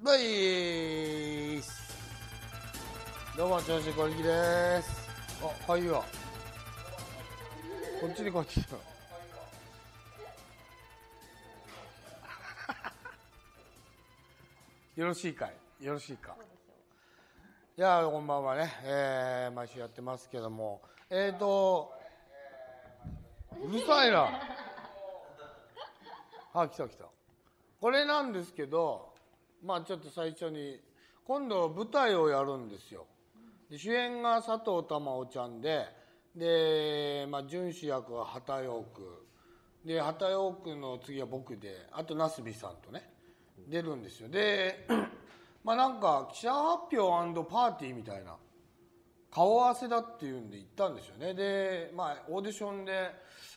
バイーすどうも調子こりきです。あはいわこっちにこっち よろしいかい？よろしいか。いやこんばんはね、えー、毎週やってますけども。えっ、ー、とうるさいな。あ来た来た。これなんですけどまあちょっと最初に今度舞台をやるんですよ。で主演が佐藤珠緒ちゃんでで、まあ、準主役は畑陽区で畑陽区の次は僕であとなすびさんとね出るんですよ。で まあなんか記者発表パーティーみたいな顔合わせだっていうんで行ったんですよね。でまあオーディションで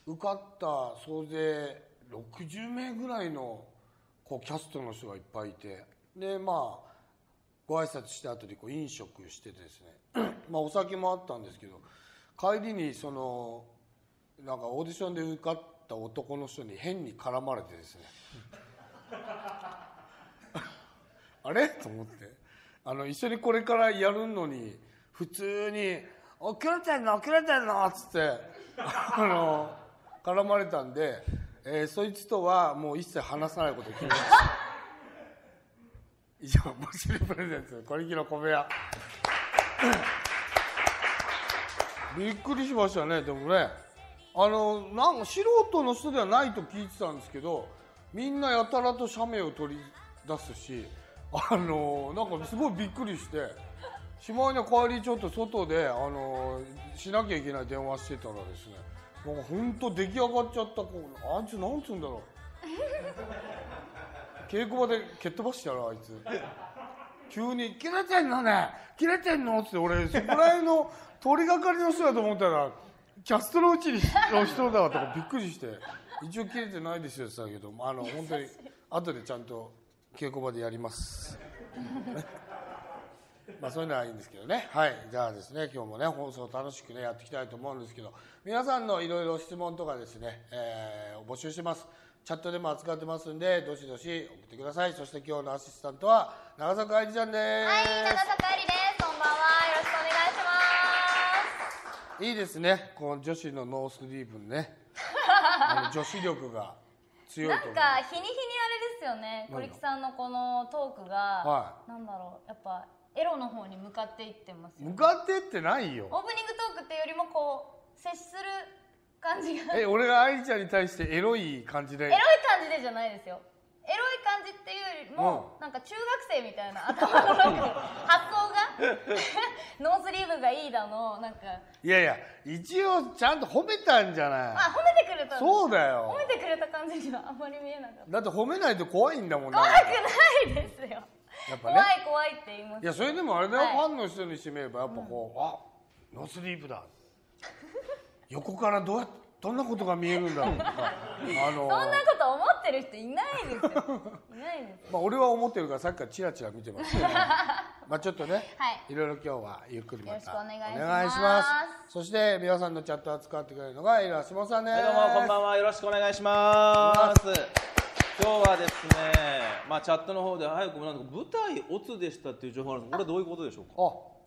受かった総勢60名ぐらいのこうキャストの人がいっぱいいて。でまあご挨拶した後にこう飲食しててですね。まあお酒もあったんですけど帰りにそのなんかオーディションで受かった男の人に変に絡まれてですね。あれ？と思って。あの一緒にこれからやるのに普通に「遅れてんの？遅れてんの」っつってあの絡まれたんで、えー、そいつとはもう一切話さないことを決めました。以上ボシリプレゼンツ「こりきの小部屋」びっくりしましたねでもね。あのなんか素人の人ではないと聞いてたんですけどみんなやたらと写メを取り出すしあのなんかすごいびっくりしてしまいに帰りちょっと外であのしなきゃいけない電話してたらですねなんか本当出来上がっちゃったあいつなんつうんだろう。稽古場で蹴っ飛ばしてやるあいつ。急に「切れてんのね切れてんの?」って俺そこら辺の通りがかりの人だと思ったらキャストのうちの人だわとかびっくりして一応切れてないですよって言ったけどあの本当に後でちゃんと稽古場でやります。まあそういうのはいいんですけどね。はい。じゃあですね今日もね放送楽しくねやっていきたいと思うんですけど皆さんのいろいろ質問とかですね、えー、募集してます。チャットでも扱ってますんでどしどし送ってください。そして今日のアシスタントは長坂愛理ちゃんです。はい長坂愛理です。こんばんは。よろしくお願いします。いいですね。この女子のノースリーブね。女子力が強いなんか日に日にあれですよね。小力さんのこのトークが、はい、なんだろう。やっぱエロの方に向かっていってますよ、ね、向かってってないよ。オープニングトークっていうよりもこう接する感じが。え俺が愛ちゃんに対してエロい感じで。エロい感じでじゃないですよ。エロい感じっていうよりも、うん、なんか中学生みたいな頭の中で発想が ノースリーブがいいだのなんか。いやいや一応ちゃんと褒めたんじゃない。あ褒めてくれたそうだよ。褒めてくれた感じにはあんまり見えなかった。だって褒めないと怖いんだもん怖くないですよ。やっぱ、ね、怖い怖いって言います。いやそれでもあれだよ、はい、ファンの人にしてみればやっぱこう、うん、あノースリーブだ横からどうやってどんなことが見えるんだろう。とか、あのー、そんなこと思ってる人いないですよ。いないですまあ俺は思ってるからさっきからチラチラ見てますけど まあちょっとね、はい、いろいろ今日はゆっくりまたお願いします。そして皆さんのチャットを扱ってくれるのが岩下さんです、はい、どうもこんばんはよろしくお願いします。今日はですね、まあ、チャットの方で早くなんか舞台オツでしたっていう情報あるんですこれはどういうことでしょうか？あ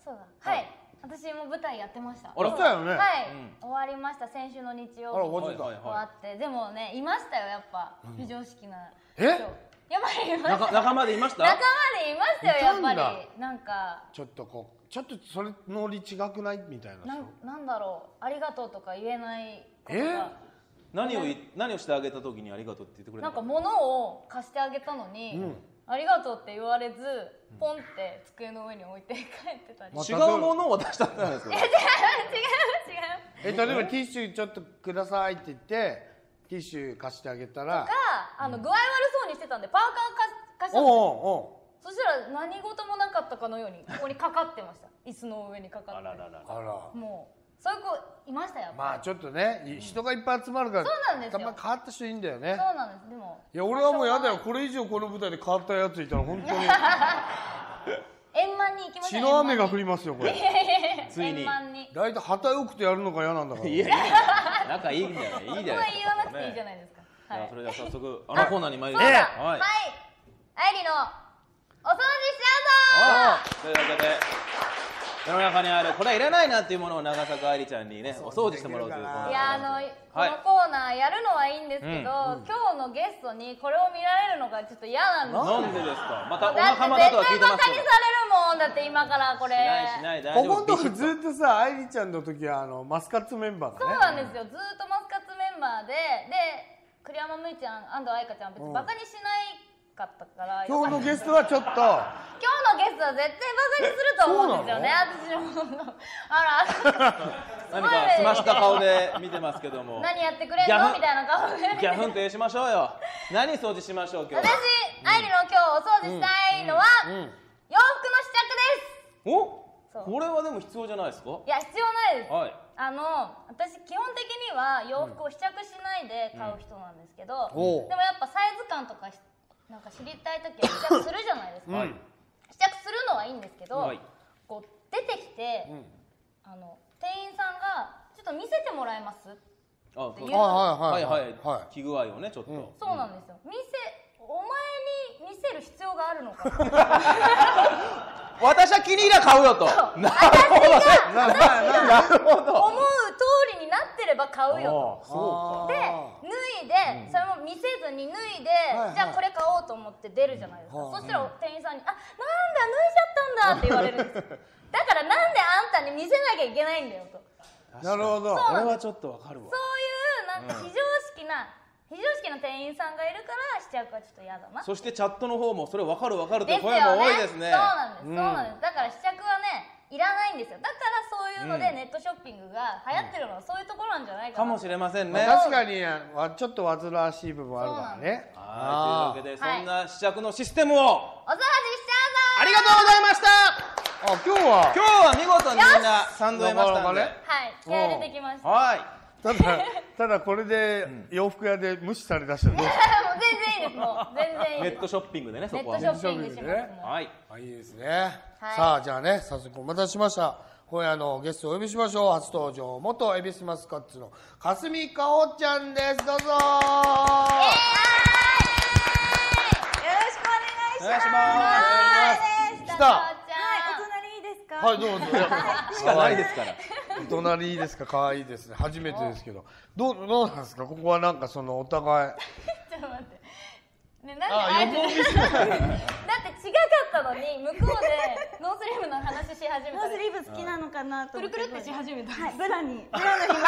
そうだ。はい、はい私も舞台やってました。あら。そう。よね。はい、終わりました。先週の日曜日。終わって。でもねいましたよやっぱ。非常識なえ？やっぱりいました。仲間でいました？仲間でいましたよやっぱり。なんか。ちょっとこうちょっとそれのり違くないみたいななんだろうありがとうとか言えないえ？何を何をしてあげた時にありがとうって言ってくれなんか物を貸してあげたのに、うんありがとうって言われずポンって机の上に置いて帰ってたり、違うものを渡したんですか？違う違う違う。え例えばティッシュちょっとくださいって言ってティッシュ貸してあげたら。あの具合悪そうにしてたんでパーカー貸した。んですよそしたら何事もなかったかのようにここにかかってました。椅子の上にかかって。あららら。もうそういう子いましたよまあちょっとね、人がいっぱい集まるからそうなんですよ。たま変わった人いいんだよね。そうなんです。でもいや俺はもうやだよこれ以上この舞台で変わったやついたら本当に。円満に行きましょ血の雨が降りますよこれ。ついに。大体旗よくてやるのが嫌なんだから。いやいや仲いいんだよいいじゃない言わなくていいじゃないですか、はい、それでは早速あのコーナーに参りますはい、はい、愛理のお掃除しちゃうぞというわけで世の中にあるこれはいらないなっていうものを長坂愛理ちゃんにねお掃除してもらうというコーナーいやあのはいこのコーナーやるのはいいんですけど、今日のゲストにこれを見られるのがちょっと嫌なんですよ。なんでですか？またおだって仲間だとは聞いて絶対バますけどカにされるもんだって今からこれしないしない大丈ここのとこ夫ビシッずっとさ愛理ちゃんの時はあのマスカッツメンバーそうなんですよ。ずーっとマスカッツメンバーで。で栗山むいちゃん安藤愛香ちゃんは別にバカにしないかったから今日のゲストはちょっと。今日のゲストは絶対バカにすると思うんですよね私のあら。すごい。何かすました顔で見てますけども。何やってくれんギャフンのみたいな顔で。ギャフンとしましょうよ。何掃除しましょう今日私愛理の今日お掃除したいのはうん洋服の試着です。お？これはでも必要じゃないですか？いや必要ないです。はい。あの私基本的には洋服を試着しないで買う人なんですけど、でもやっぱサイズ感とかしなんか知りたい時は試着するじゃないですか、はい試着するのはいいんですけど、はい。こう出てきて、ん。あの店員さんが「ちょっと見せてもらえます?」あっていうはいはいはいはい。気具合をねちょっと。そうなんですよ。見せお前に見せる必要があるのか。私は気に入りゃ買うよと。なるほど。ねななななるほど。思うなってれば買うよと。で脱いで、それも見せずに脱いで、はいじゃあこれ買おうと思って出るじゃないですか、はいそしたら店員さんに「あなんだ脱いじゃったんだ」って言われるんですよ。だからなんであんたに見せなきゃいけないんだよと。なるほど。これはちょっとわかるわ。そういうなんか非常識な、非常識な店員さんがいるから試着はちょっと嫌だなそしてチャットの方もそれわかるわかるというですよね。声も多いですね。そうなんです、そうなんです。だから試着はねいらないんですよ。だからそういうのでネットショッピングが流行ってるのはそういうところなんじゃないかな。かもしれませんまね。あ確かにわちょっと煩わしい部分あるからね。はい。というわけではい。そんな試着のシステムを。お掃除しちゃありがとうございました。あ今日は今日は見事にみんな賛同得ましたんで。ねうぞはい。気合い入れてきました。はいただただこれで洋服屋で無視されだしたらどうするもう全然いいですもう。全然いいです。ネットショッピングでねそネッこは。ねトショッピングしますねもう。はい。あいいですね、はい。さあじゃあね早速お待たせしました。今夜のゲストをお呼びしましょう初登場元恵比寿マスカッツの霞かほちゃんです。どうぞ。よろしくお願いします。お願いしまはい来たか。はいどうぞすしかないですから。お 隣いいですか？可愛いですね。初めてですけど。どうどうなんですか？ここはなんかそのお互い。ちょっと待って。ねなんでああえてだって違かったのに向こうでノースリーブの話し始めた。ノースリーブ好きなのかなと思って。くるくるってし始めたはい、ブラに、ブラの紐に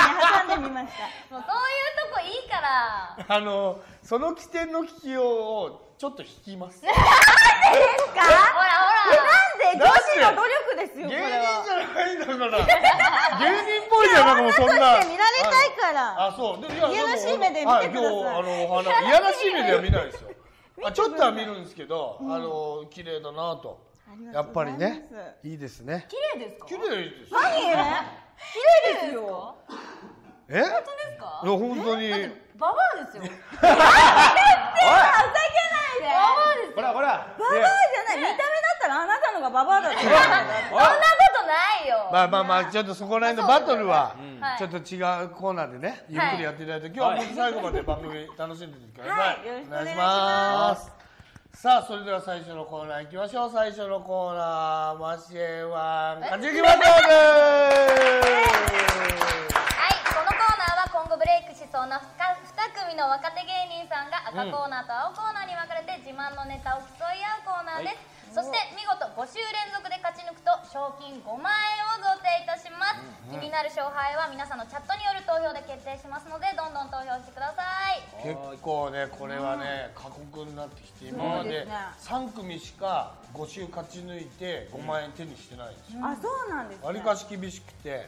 挟んでみました。もうそういうとこいいから。あのその起点の聞きようをちょっと引きます。ですか？ほらほら。なんで女子の努力ですよ、こ芸。人じゃないんだから芸人っぽいじゃんもうそんな女として見られたいから。あ、そう。でいやいやらしい目で見てくださいはい今日あのお花いやらしい目では見ないですよ。あ、ちょっとは見るんですけど、あの綺麗だなとあり。やっぱりね、いいですね。綺麗ですか？綺麗です。何？綺麗ですよ。え？本当ですか？いや本当に。ババアですよバふざけないで。バアですほらほらババアじゃない。見た目だったらあなたのがババアだと思う。そんなことないよ。まあまあまあちょっとそこら辺のバトルははい。ちょっと違うコーナーでねゆっくりやっていただいて今日は最後まで番組楽しんでてください。はい。よろしくお願いしおます。さあそれでは最初のコーナー行きましょう。最初のコーナーマシエワン勝ち抜きバトルはい、このコーナーは今後ブレイクしそうな 2, 組の若手芸人さんが赤コーナーと青コーナーに分かれて自慢のネタを競い合うコーナーです、そして見事5週連続で勝ち抜くと賞金5万円を贈呈いたします、気になる勝敗は皆さんのチャットによる投票で決定しますのでどんどん投票してください。結構ねこれはね過酷になってきて今まで3組しか5週勝ち抜いて5万円手にしてないんですよ。あ、そうなんです、ね。わりかし厳しくて。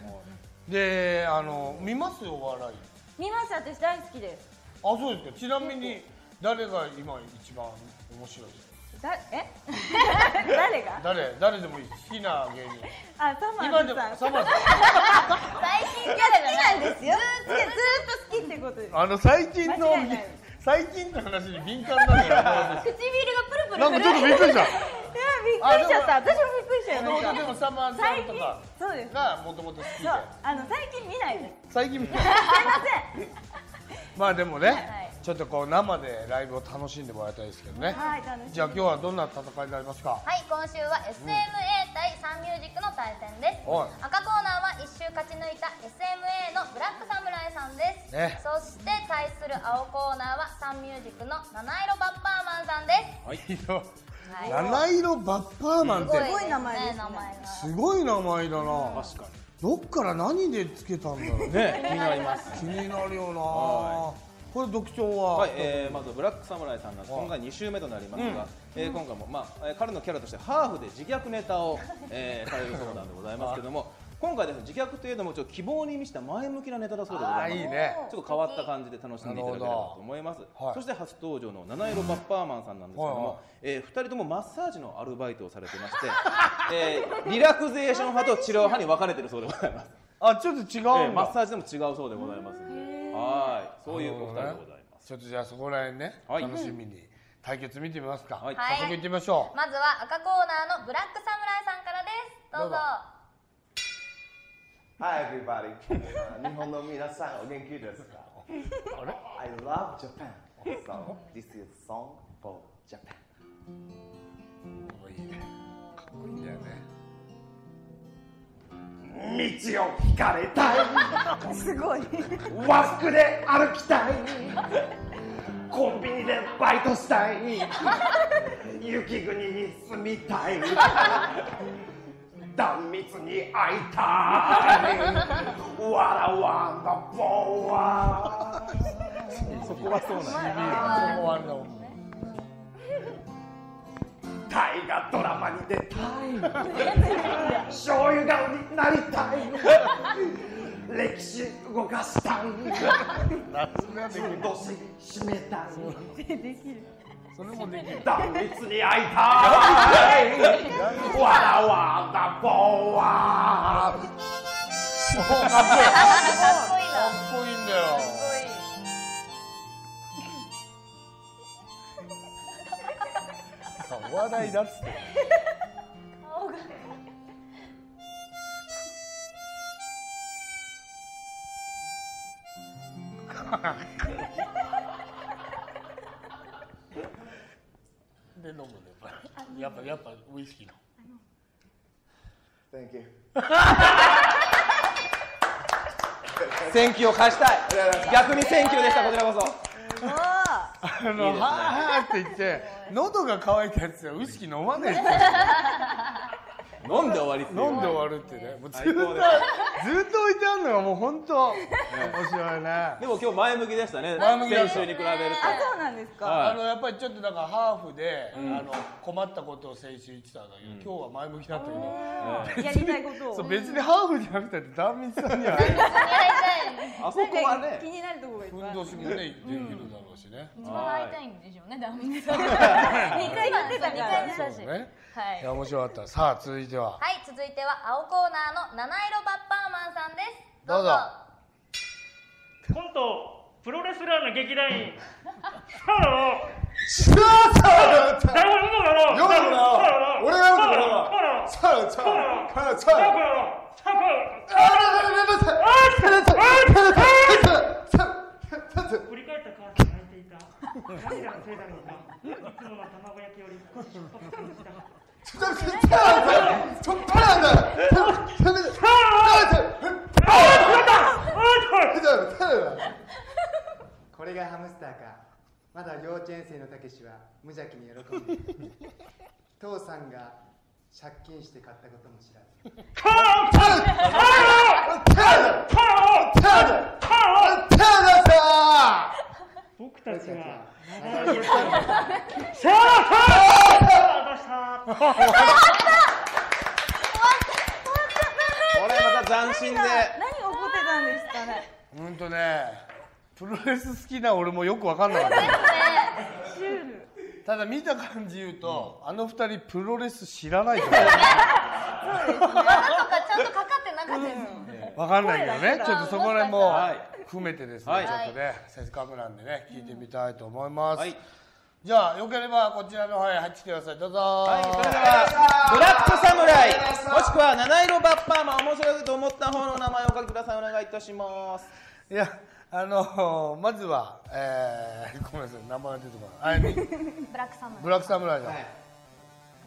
であの見ますよお笑い。見ます。私大好きです。あそうですか。ちなみに誰が今一番面白いですか？だえ？誰が？誰誰でもいい好きな芸人あ、サマーズさん。サマーさ 最近キャラ好きなんですよ。ずーっと好きってことです。んあの最近の最近の話に敏感なんだよ唇がプルプルなんかちょっとびっくりした いやびっくりしちゃった。私もびっくりしちゃいました。でもサマーさんとかそうです。がもともと好きであの最近見ないです。最近見たすいません。まあでもね、はい。ちょっとこう生でライブを楽しんでもらいたいですけどね、はい楽しみじゃあ今日はどんな戦いになりますか？はい今週は SMA 対サンミュージックの対戦です。はい。赤コーナーは一周勝ち抜いた SMA のブラックサムライさんです、ね。そして対する青コーナーはサンミュージックの七色バッパーマンさんです。はい。はい。七色バッパーマンってごい名前ですごい名前だな。確かどっから何でつけたんだろう？にね気になります。気になるよな。これ特徴は、はい、えー、まずブラックサムライさんなんですはい。今回2週目となりますが、えー今回も、まあえー彼のキャラとしてハーフで自虐ネタを、えーされるそうなんでございますけども今回ですね自虐というのもちょっと希望に満ちた前向きなネタだそうでございます。あーいいね。ちょっと変わった感じで楽しんでいただければと思います、はい。そして初登場の七色バッパーマンさんなんですけども、はいはい。えー、2人ともマッサージのアルバイトをされてまして、えーリラクゼーション派と治療派に分かれてるそうでございます。あちょっと違うんえだ、ーマッサージでも違うそうでございます。んではい。そういうお二人でございます。ちょっとじゃあそこら辺ね、はい。楽しみに対決見てみますか、はい。はい。早速行ってみましょう、まずは赤コーナーのブラックサムライさんからです。どうぞ。どうぞ Hi everybody. 日本の皆さんお元気ですか？あれ？I love Japan. So this is song for Japan. いいねかっこいいんだよね。道を引かれたい。すごい。和服で歩きたい。コンビニでバイトしたい。雪国に住みたい断密に会いたい。笑わんだぼわそこはそうなんですそこあれだ。もん大河ドラマに出たい。醤油顔になりたい。歴史動かしたい。夏ができる年締めたい。できるそれもできる。断密に会いた。い笑わだぼわかっこいいかっこいいなかっこいいんだよお笑いだっつって。顔が で飲むねやっぱやっぱウイスキーの Thank you. 選挙を返したい。逆に選挙でしたこちらこそ。あのい。いですね。はーはーって言って喉が渇いたやつはウイスキー飲まねえって飲んで終わりっていう飲んで終わるってね。もうずっとずっと置いてあるのがもう本当面白いね。でも今日前向きでしたね。前向きだった。先週に比べると。あそうなんですか、はい。あのやっぱりちょっとだからハーフで、あの困ったことを先週言ってたんだけど、今日は前向きだったけど、やりたいことを。そう別にハーフじゃなくて断密さんには似合いたい。あそこはね。気になるところがいっふぱいしもねできるだろうしね、一番会いたいんでしょうねダメです二回言ってたから二回言ってたしそうね。はい。いや面白かった。さあ続いてははい続いては青コーナーの七色バッパーマンさんです。どうぞ。コントプロレスラーの劇団員。サウナのさあさあ台本読むだろ読むな俺が読むからサウナさあさあさあさサウナあサウナ振り返ったカーテンに開いていた涙がせいだろうかいつもの卵焼きこれがハムスターか。まだ幼稚園生のたけしは無邪気に喜んで。いる父さんが借金して買ったことも知らず僕たちは長いよさあさあ出した。これまた。斬新で何が起こってた。んですかねうんとねプロレス好きな俺もよく分かんなかった。た。だ見た。感じ言うと、あの二人プロレス知らないと思う技とかちゃんとかかってなかった。ですもん分かんないけどねちょっとそこら辺もはい含めてですね、はい。ちょっとねせっかくなんでね聞いてみたいと思います、はい。じゃあよければこちらの方へ入ってきてください。どうぞ。はい、それではブラックサムライもしくは七色バッパーマン面白いと思った方の名前をお書きください。お願いいたします。いやあのまずは、えー、ごめんなさい。名前が出てこない。ブラックサムブラックサムライさん、はい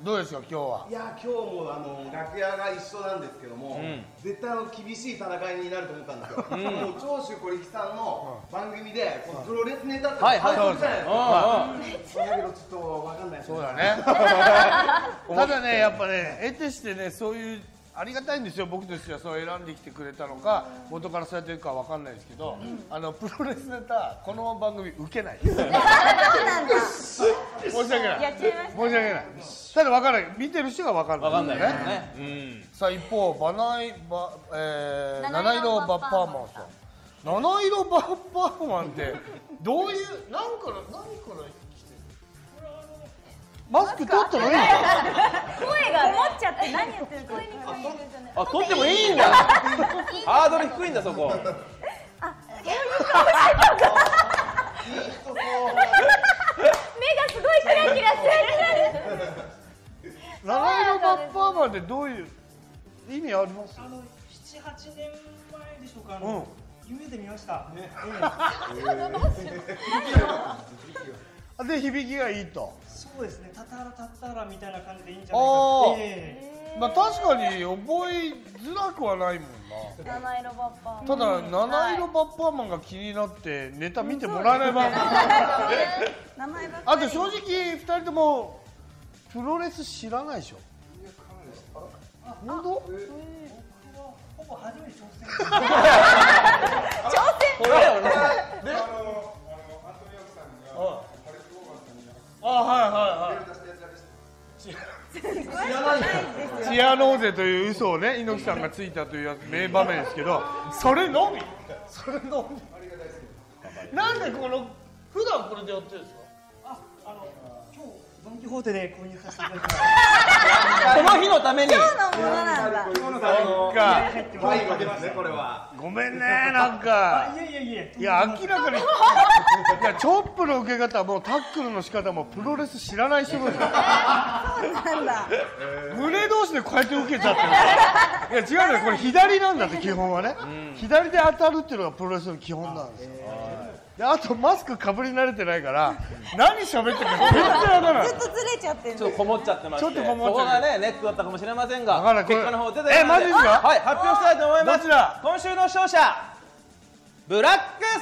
どうですか今日は？いや今日もあの楽屋が一緒なんですけども、ん。絶対あの厳しい戦いになると思ったんですよ、もう長州小力さんの番組で、このプロレスネタってはいはい最高じゃないですだけどちょっとわかんないですそうだね。ただねやっぱね得てしてねそういうありがたいんですよ僕としてはそう選んできてくれたのか元からそうやってるかわかんないですけど、あのプロレスネタこの番組受けない。で すそうなんだ。申し訳ない。やっちゃいま申し訳ない。ただ分からない。見てる人が分かるわかんないね。うん。さあ一方バナイバ、えー、七七色色バッパーーマンさん。七色バッパーマンってどういう何から何からマスク取ってもいいの？声が思っちゃって何言ってるかあ取ってもいいんだ。ハードル低いんだそこ。目がすごいキラキラしてる。七色バッパーマンってどういう意味ありますあの七八年前でしょうかあうん。の、夢で見ました、えあ で響きがいいと。えそうですね。タタラタタラみたいな感じでいいんじゃないあかー。えまあ確かに覚えづらくはないもんな。七色バッパー。ただ七色バッパーマンが気になってネタ見てもらえない。ありと正直二人ともプロレス知らないでしょ？本当？僕はほぼ初めて挑戦。これだよねあはいはいはい。チアノーゼという嘘をね猪木さんがつい。たとい。う名場面ですけどそれのみそれのみなんでこの普段これでやってるんですかああのドン・キホーテで購入させていただきましたこの日のために。のものなんだ今のためのかファイが出ますねこれはごめんね。なんか。あいえいえいえいや明らかに。いやチョップの受け方もタックルの仕方もプロレス知らない人ですよなんだ。胸同士でこうやって受けちゃってる。いや違うんだよ。これ左なんだって基本はね、左で当たるっていうのがプロレスの基本なんですよ。であとマスクかぶり慣れてないから何喋ってるか全然わからないずっとずれちゃってるんちょっとこもっちゃってましてちょっとこもっちゃってここがね。ネックだったかもしれませんがわか結果の方出てえマジですか？はい発表したいと思います。どちら？今週の勝者ブラックサ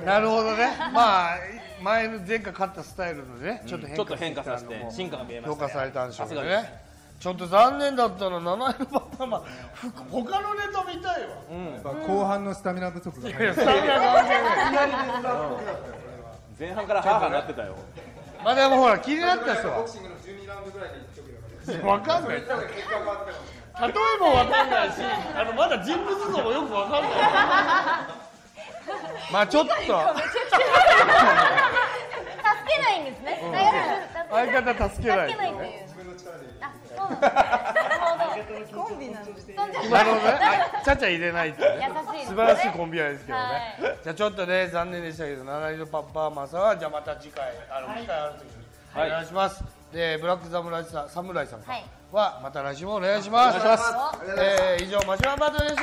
ムなるほどね。まあ前の前回勝ったスタイルのねちょっとちょっと変変化化させて。進化が見えました評価されたんでしょうねちょっと残念だったの。七色パパマふ他のネタ見たいわ。後半のスタミナ不足が。いやスタミナ関係ない前半からハーハーなってたよ。まあでもほら気になった人はシングの12ラウンドぐらいで言っておけばわかんない。例えばわかんないしあのまだ人物像もよくわかんない。まあちょっと。助けないんですね。相方助けない助けないっていうあそう。なんですなるほど。コンビなんですなるほどね。あちゃちゃ入れないっていうね。優しいですね。素晴らしいコンビ愛ですけどね、はい。じゃあちょっとね残念でしたけど七色パッパーマンさんはじゃあまた次回あの機会ある時に、はい。お願いします。でブラック侍さん侍さんか。はい。はまた来週もお願いします、おえー以上マシュマンバトルでした。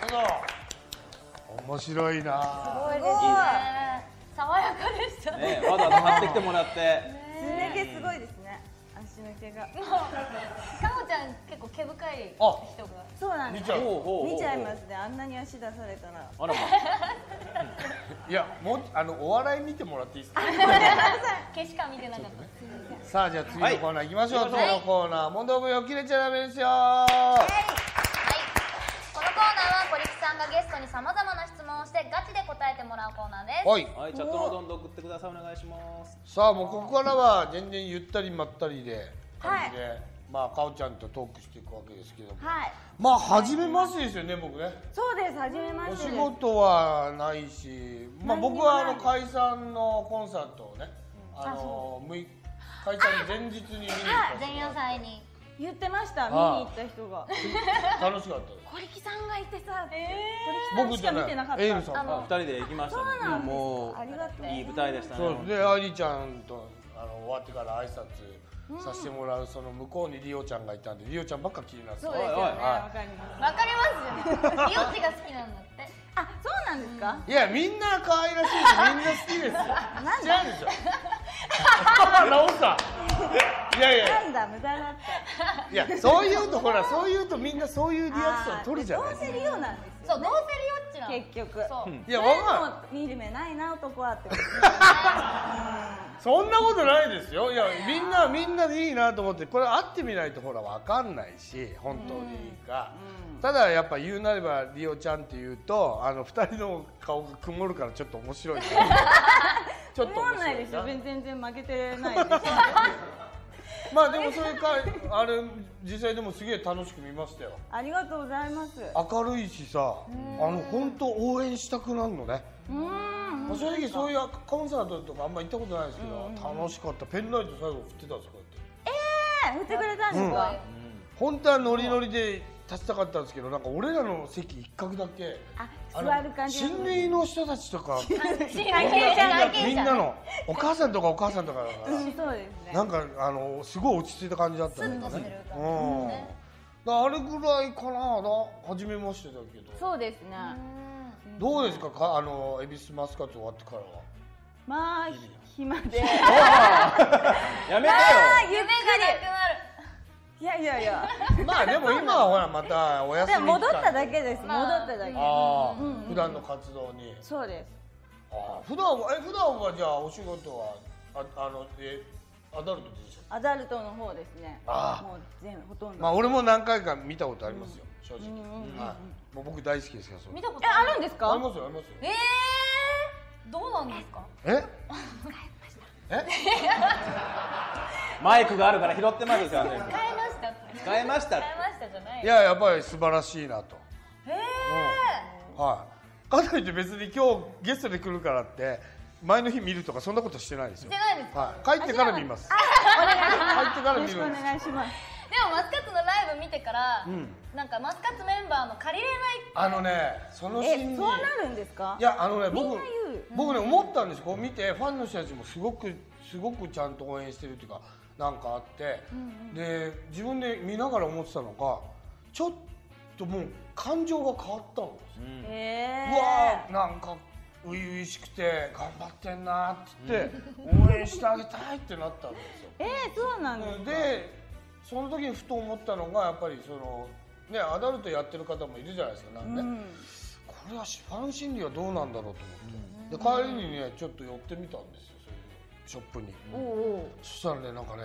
どうぞ。面白いな。すごいですね。爽やかでしたね。わざわざ買ってきてもらって。すね毛すごいですね足の毛がかおちゃん結構毛深いあ人が。そうなんです見ちゃう。ほうほうほう見ちゃいますね。あんなに足出されたら。あらま いやもうあのお笑い見てもらっていいですか？毛しか見てなかった。さあじゃあ次のコーナー行きましょう、はい。次のコーナー問答文よ切れちゃダメですよ。はい、このコーナーは小力さんがゲストにさまざまな質問をしてガチで答えてもらうコーナーです。はい。はいチャットのどんどん送ってください。お願いします。さあもうここからは全然ゆったりまったりで感じで、まあかおちゃんとトークしていくわけですけども。はい。まあ初めましてですよね僕ね。そうです初めまお仕してです。事はないし、まあ、僕はあの解散のコンサートをね、あのむい解散の前日に見に行った。前夜祭に。言ってましたあ見に行った人が。楽しかった小力さんがいてさ僕じゃ小力さんしか見てなかった。エールさんあの二人で行きましたね。もありがとう。ういい舞台でしたねそうで愛梨ちゃんとあの終わってから挨拶させてもらうその向こうにリオちゃんがいたんでリオちゃんばっか気になってそうですよね。わかりますわかりますよね。リオチが好きなんだって。あそうなんですか？いやみんな可愛らしいしみんな好きですよ。違うんでしょ 直した。いやいやなんだ？無駄だった。いやそう言うとほらそう言うとみんなそういうリアクション取るじゃない。どうせリオなんですよそうどうせリオッチなの。結局。そう。いやわか見る目ない。な男はってそんなことないですよ。いやみんなみんなでいいなと思ってこれ会ってみないとほらわかんないし本当にいいか、ただやっぱ言うなればリオちゃんって言うとあの二人の顔が曇るからちょっと面白いね。ちょっと思わないですよ。な全然負けてないですまあでもそれかあれ実際でもすげえ楽しく見ましたよ。ありがとうございます。明るいしさあの本当応援したくなるのね。うーんまあ正直そういうコンサートとかあんま行ったことないですけど、楽しかった。ペンライト最後振ってたんですよこうやって。え振ってくれたんですか、本当はノリノリで立ちたかったんですけどなんか俺らの席一角だけ座る感じ親類の人たちとか みんなのお母さんとかお母さんとかだからうんそうですね。なんかあのすごい落ち着いた感じだったうん。あれぐらいかなな初めましてだけど。そうですね。どうですか？かあの恵比寿マスカット終わってからは。まあ暇で。やめてよ。夢がなくなるいやいやいや。まあでも今はほらまたお休でみも戻っただけけです。戻まあっただけ。ああ、うん。うん。普段の活動に。そうです。ああ。普段はえ普段はじゃあお仕事はああのえアダルトでしょアダルトの方ですね。ああ。もう全部ほとんど、まあ俺も何回か見たことありますよ、正直、うんうんうんはい、もう僕大好きですよそれ。見たことえあるんですか？ありますよありますよ。えー、どうなんですか？え？え？マイクがあるから拾ってますよね使いましたって。使いましたじゃないいややっぱり素晴らしいなと。えうん。はい。かといって別に今日ゲストで来るからって前の日見るとかそんなことしてないですよ。してないですか？はい、帰ってから見ます。帰ってからよろしくお願いします。でもマスカッツのライブ見てから、ん。なんかマスカッツメンバーの借りれない。あのねそのシえーンに。そうなるんですか？いやあのね僕僕ね思ったんです。こう見てファンの人たちもすごくすごくちゃんと応援してるっていうかなんかあって、で自分で見ながら思ってたのがちょっともう感情が変わったんですよ、え。うわーなんか初々しくて頑張ってんなっつって、応援してあげたいってなったんですよ。えー、そうなんですか？でその時にふと思ったのがやっぱりそのねアダルトやってる方もいるじゃないですかなんで、うん。これはファン心理はどうなんだろうと思って、で帰りにねちょっと寄ってみたんですよショップに、おうおう。そしたらねなんかね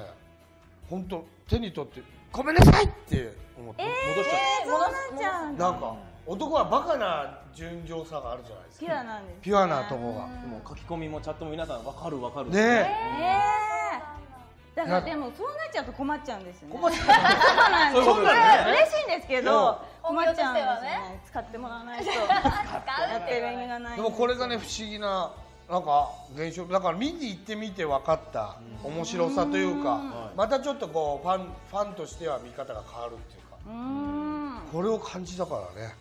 本当手に取って「ごめんなさい!」って思って、戻しちゃっえー、そうなっちゃうんた、だ。なんか男はバカな純情さがあるじゃないですピかュアなんですピュアなとこが、でも書き込みもチャットも皆さん分かる分かる。ねえ。え。ー、だからでもそうなっちゃうと困っちゃうんですよね。困っちゃう。そうなんです嬉しいんですけど、うん。困っちゃうんですよね。使ってもらわないと。使うやってる意味がない。でもこれがね不思議ななんか現象だから見に行ってみて分かった面白さというかまたちょっとこうファンファンとしては見方が変わるっていうか。うこれを感じたからね。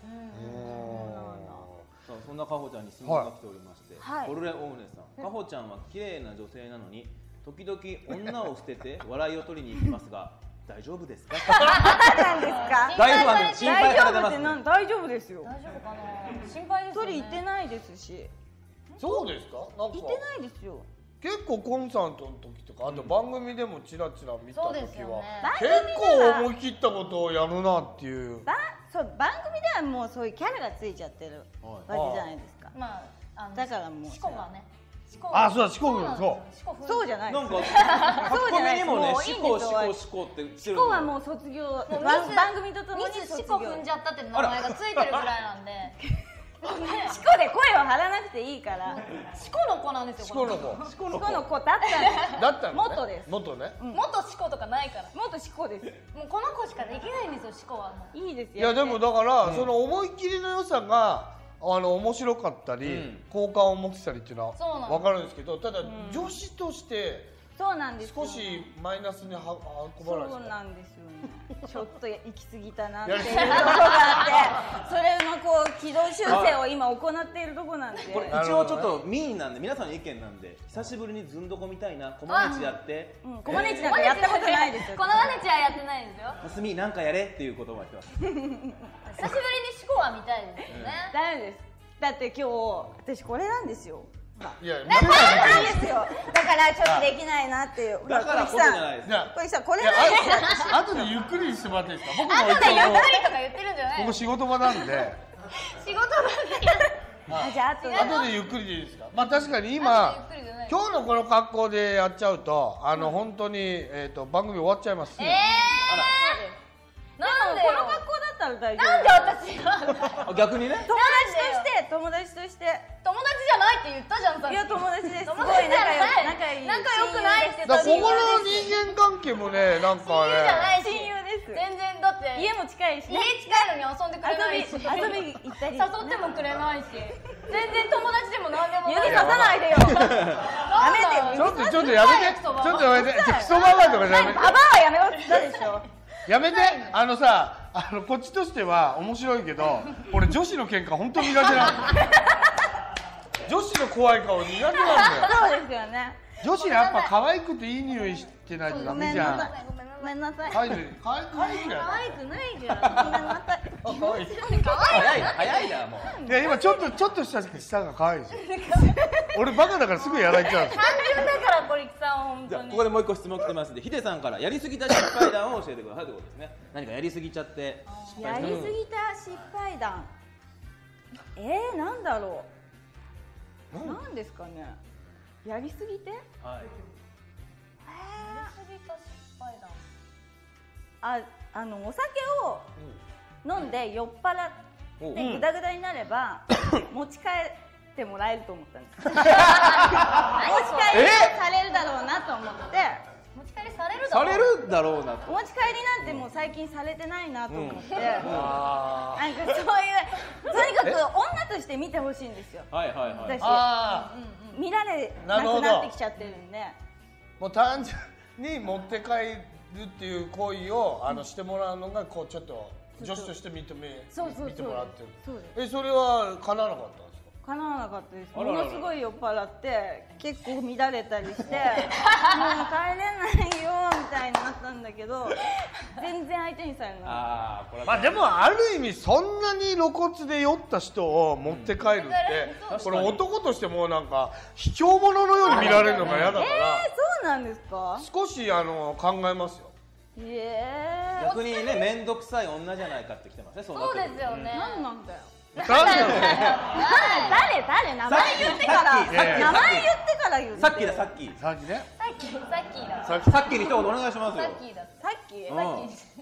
そんなかほちゃんに質問が来ておりまして、はい。コルレオーネさん。かほちゃんは綺麗な女性なのに 時々女を捨てて 笑いを取りに行きますが大丈夫ですか？なんですか？大丈夫大丈夫ですよ。大丈夫かな？心配ですよ、ね、取り行ってないですしそうですか？なんか。行ってないですよ。結構コンサートの時とかあと番組でもチラチラ見たそう時はね。結構思い切ったことをやるなっていう。ばそう番組ではもうそういうキャラがついちゃってるわけじゃないですか。まああのだからもう四股がね。四股。あそうだ四股なんですよ。四股そうじゃないなんかそう書き込みにもねそうじゃない思考思考思考って来てる思考はもう卒業もう番組とともに四股踏んじゃったって名前がついてるぐらいなんで 四股で声を張らなくていいから。四股の子なんですよ四股の子。思考四股の子だったんですだったのね。元です。元ね。元四股とかないから。もっと四股です。もうこの子しかできないんですよ四股は。もういいですよ。いやでもだからその思い切りの良さがあの面白かったりうん。好感を持ってたりっていうのは分かるんですけどただ女子としてそうなんですよ。少しマイナスには運そばないうですかなんですよね。ちょっと行き過ぎたなっていうところがあってそれのこう軌道修正を今行っているところなんで。これ一応ちょっと民意なんで皆さんの意見なんで久しぶりにずんどこみたいな駒道やって。うんコマネチなんかやったことないですよ。このマネチはやってないですよ。ますみなんかやれっていう言葉が来てます。久しぶりにシコは見たいですよね、ダメです。だって今日私これなんですよ。いやこれなんですよ。だからちょっとできないなっていう。だからこそじゃないです。じゃ小木さんこれなんですよあ後でゆっくりしてもらっていいですか？僕ゆっくり応とか言ってるんじゃないここ仕事場なんで。仕事場あじゃああとで。後でゆっくりでいいですか？まあ確かに今今日のこの格好でやっちゃうとあの本当にえっと番組終わっちゃいます。えー、なんでこよの格好だったら大丈夫。なんで私逆にね。友達として友達として。友達じゃないって言ったじゃんさっき。いや友達です。すご友い達じゃない。仲良い。仲良くないってだからここの親人間関係もねなんか友じゃねないし。親友です。全然だって。家も近いし家近いのに遊んでくれないし。遊び遊び行ったり。誘ってもくれないし。全然友達でも何でもない。指ささないでよ。やめて。よちょっとちょっとやめて。ちょっとやめて。クソババアとかじゃやめてババアはやめろって言ったでしょやめて。あのさあのこっちとしては面白いけど俺女子の喧嘩本当苦手なんだよ。女子の怖い顔苦手なんだよ。そうですよね。女子やっぱ可愛くていい匂いしてないとダメじゃんごめんなさい。可愛いくないじゃん。ごめんなさい。ん可愛い。早い。な早い。なもうい。や今ちょっとちょっとした舌が可愛い。ですよ俺バカだからすぐやられちゃう単純だから小力さんは本当にじゃあここでもう一個質問来てますんでヒデさんからやりすぎた失敗談を教えてください。とい。うことですね何かやりすぎちゃってやりすぎた失敗談えー、なんだろうなんですかねやりすぎてはい。やりすぎた失敗談ああのお酒を飲んで酔っ払ってグダグダになれば 持ち帰ってもらえると思ったんです。持ち帰りされるだろうなと思って。持ち帰りされるだろされるだろうなと。お持ち帰りなんてもう最近されてないなと思って、あなんかそういうとにかく女として見てほしいんですよ。はいはいはい。私。あ見られなくなってきちゃってるんで。ー。もう単純に持って帰るっていう行為をあのしてもらうのがこうちょっと女子として認めそうそうそう。見てもらってる。そえそれは叶わなかったか叶わなかったです。ものすごい酔っ払って結構乱れたりして もう帰れないよみたいになったんだけど全然相手にされない。ああこれは。まあでもある意味そんなに露骨で酔った人を持って帰るって、うん。これ男としてもなんか卑怯者のように見られるのが嫌だから、えー、そうなんですか？少しあの考えますよ。ええ逆にね面倒くさい女じゃないかって来てますねそうですよね。何なん。だよなんだろう誰誰名前言ってから名前言ってから言ってさっきださっきさっきねさっきさっきださっきに一言お願いしますよさっきださっき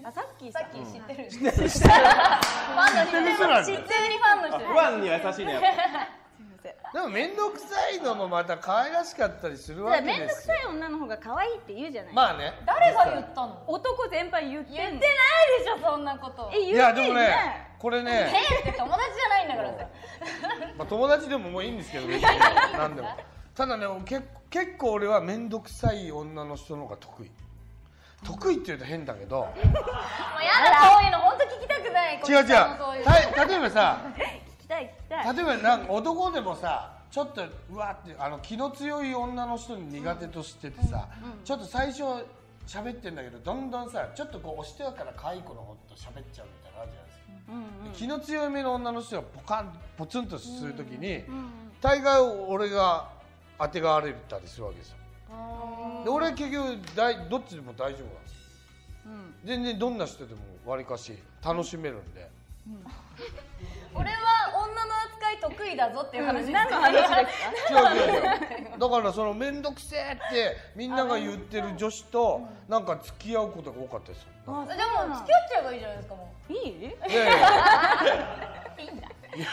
あさっきさっき知ってる知ってる知ファンの知ってる知ってるファンの人ファンには優しいねやっぱでも面倒くさいのもまた可愛らしかったりするわけ面ですよ倒くさい女の方が可愛いって言うじゃない、まあね誰が言ったの男全般言ってんの言ってないでしょそんなことえ言っていやでもねこれね、変って友達じゃないんだからさ。まあ、友達でももういいんですけど別に何でも。ただね結結構俺は面倒くさい女の人の方が得意。得意って言うと変だけど。もうやだそういうの。本当聞きたくない違う違う。た例えばさ聞きたい聞きたい。例えばなんか男でもさちょっとうわってあの気の強い女の人に苦手としててさ、ちょっと最初喋ってんだけどどんどんさちょっとこうおしとやかな可愛い子の方と喋っちゃうみたいなのあるじゃないですか、で気の強めの女の人がポカンポツンとするときに、大概俺が当てがわれたりするわけですよ。で俺結局どっちでも大丈夫なんです。よ、全然どんな人でもわりかし楽しめるんで、俺は女の扱い得意だぞっていう話です何の話ですか？違う違う違う。だからその面倒くせえってみんなが言ってる女子となんか付き合うことが多かったですよ。でも付き合っちゃえばいいじゃないですかもいい？いやいや。ういいんだ。いや